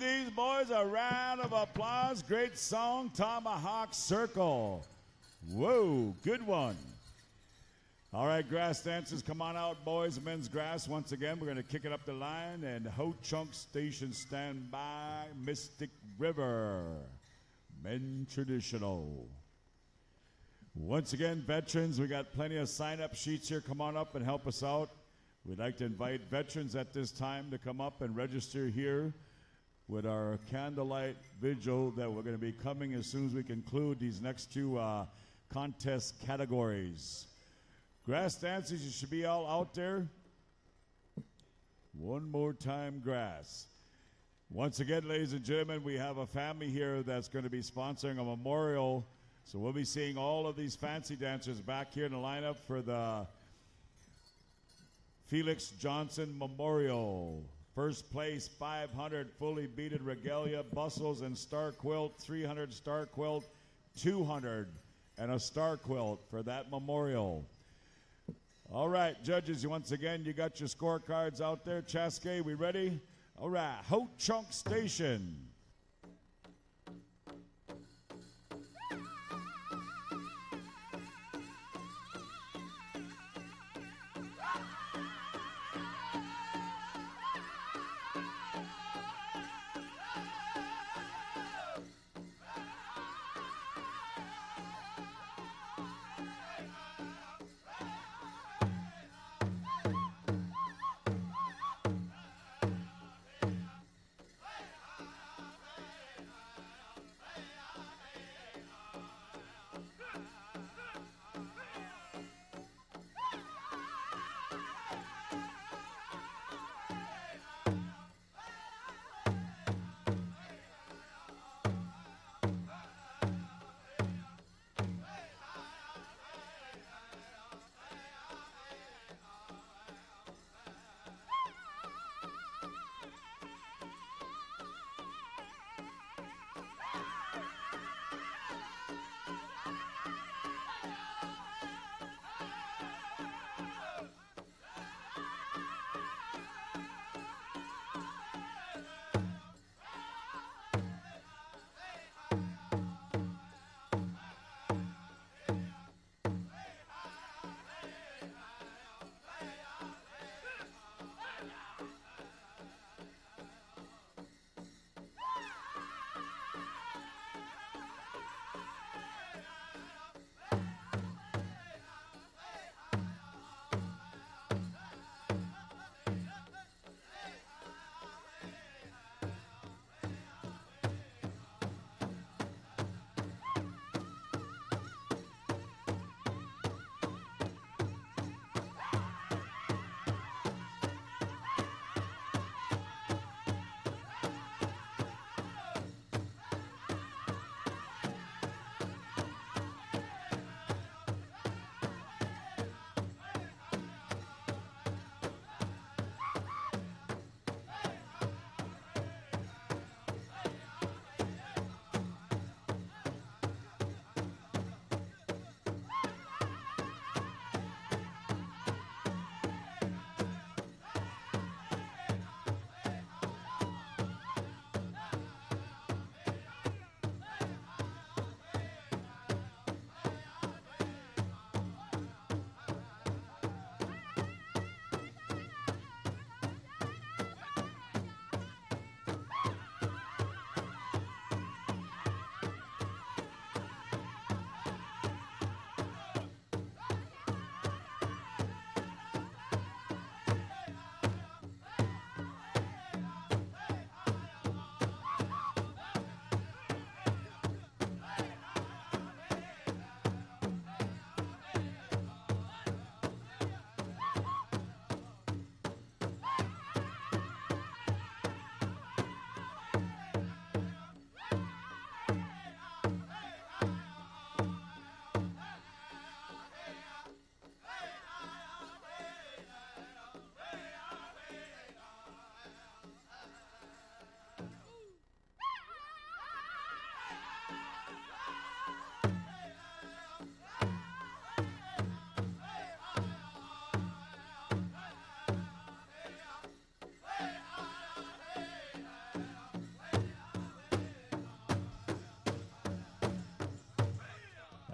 These boys a round of applause. Great song, Tomahawk Circle. Whoa, good one. All right, grass dancers, come on out, boys. Men's grass. Once again, we're going to kick it up the line. And Ho Chunk Station, stand by. Mystic River. Men traditional. Once again, veterans, we got plenty of sign up sheets here. Come on up and help us out. We'd like to invite veterans at this time to come up and register here with our candlelight vigil that we're going to be coming as soon as we conclude these next two uh, contest categories. Grass dancers, you should be all out there. One more time, grass. Once again, ladies and gentlemen, we have a family here that's going to be sponsoring a memorial. So we'll be seeing all of these fancy dancers back here in the lineup for the Felix Johnson Memorial. First place, 500 fully beaded regalia, bustles, and star quilt, 300 star quilt, 200, and a star quilt for that memorial. All right, judges, you once again, you got your scorecards out there. Chaske, we ready? All right, Ho Chunk Station.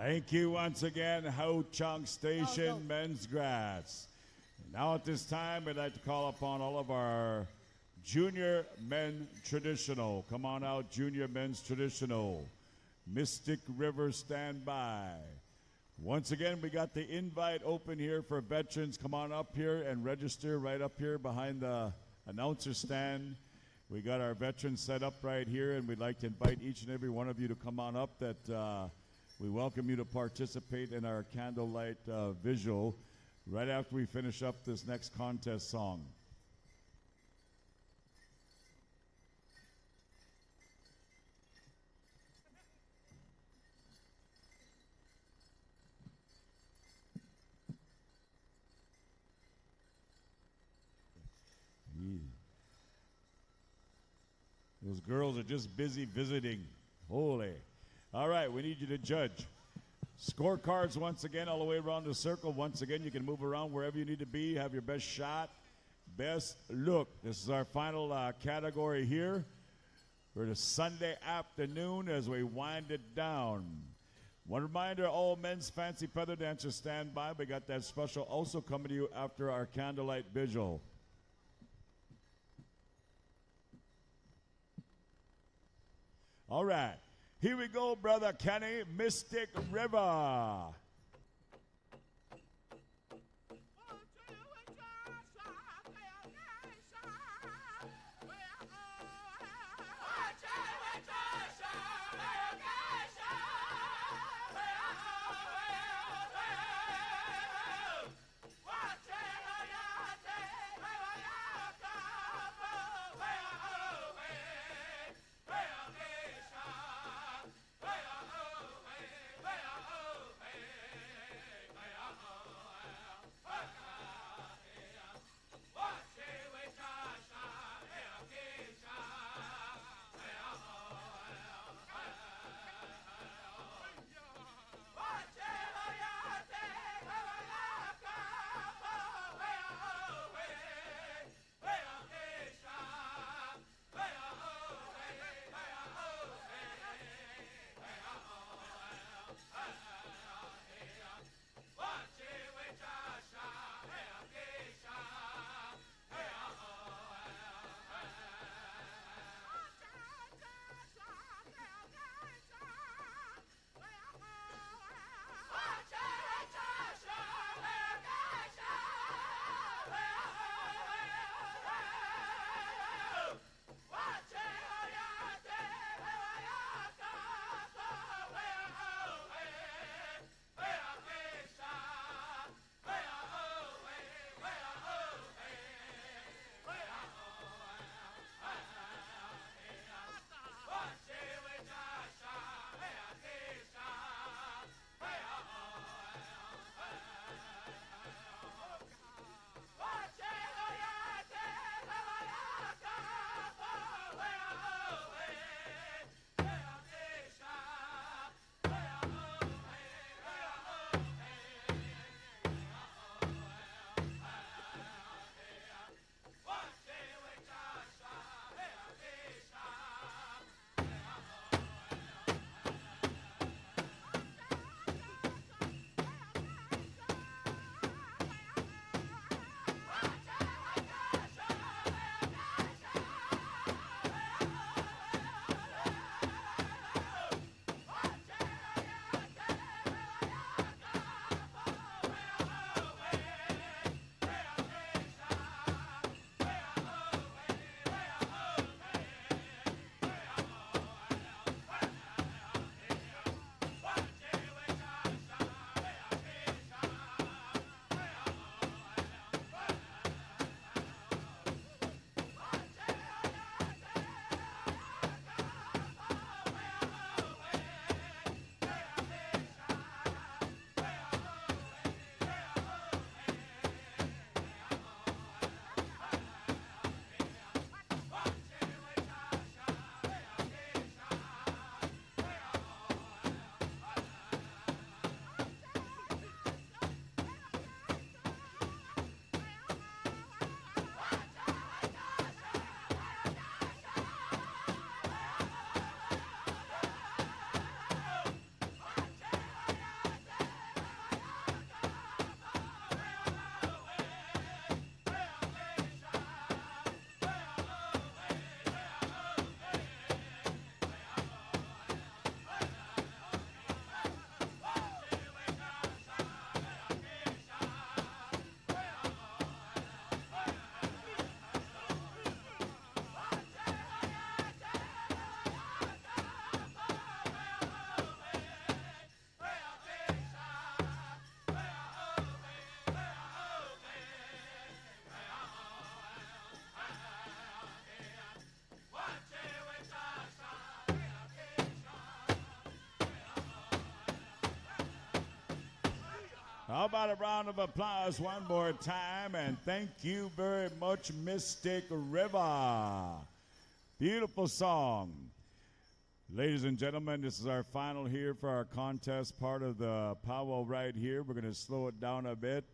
Thank you once again, Ho Chunk Station Also- Men's Grass. Now at this time, we'd like to call upon all of our junior men traditional. Come on out, junior men's traditional. Mystic River stand by. Once again, we got the invite open here for veterans. Come on up here and register right up here behind the announcer stand. We got our veterans set up right here, and we'd like to invite each and every one of you to come on up. That uh, we welcome you to participate in our candlelight uh, visual right after we finish up this next contest song. Those girls are just busy visiting. Holy. All right, we need you to judge. Scorecards once again, all the way around the circle. Once again, you can move around wherever you need to be. Have your best shot, best look. This is our final uh, category here for the Sunday afternoon as we wind it down. One reminder all men's fancy feather dancers stand by. We got that special also coming to you after our candlelight vigil. All right. Here we go, Brother Kenny, Mystic River. About a round of applause one more time? And thank you very much, Mystic River. Beautiful song. Ladies and gentlemen, this is our final here for our contest part of the powwow right here. We're going to slow it down a bit.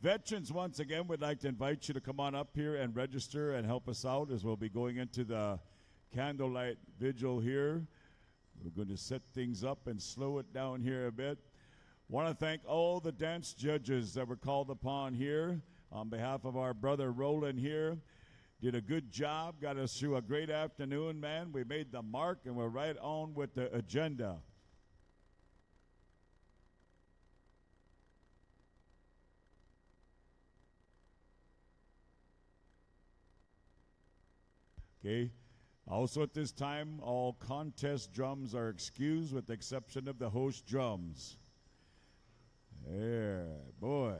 Veterans, once again, we'd like to invite you to come on up here and register and help us out as we'll be going into the candlelight vigil here. We're going to set things up and slow it down here a bit. Want to thank all the dance judges that were called upon here on behalf of our brother Roland here. Did a good job, got us through a great afternoon, man. We made the mark and we're right on with the agenda. Okay. Also, at this time, all contest drums are excused with the exception of the host drums. There, boy.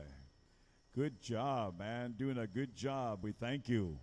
Good job, man. Doing a good job. We thank you.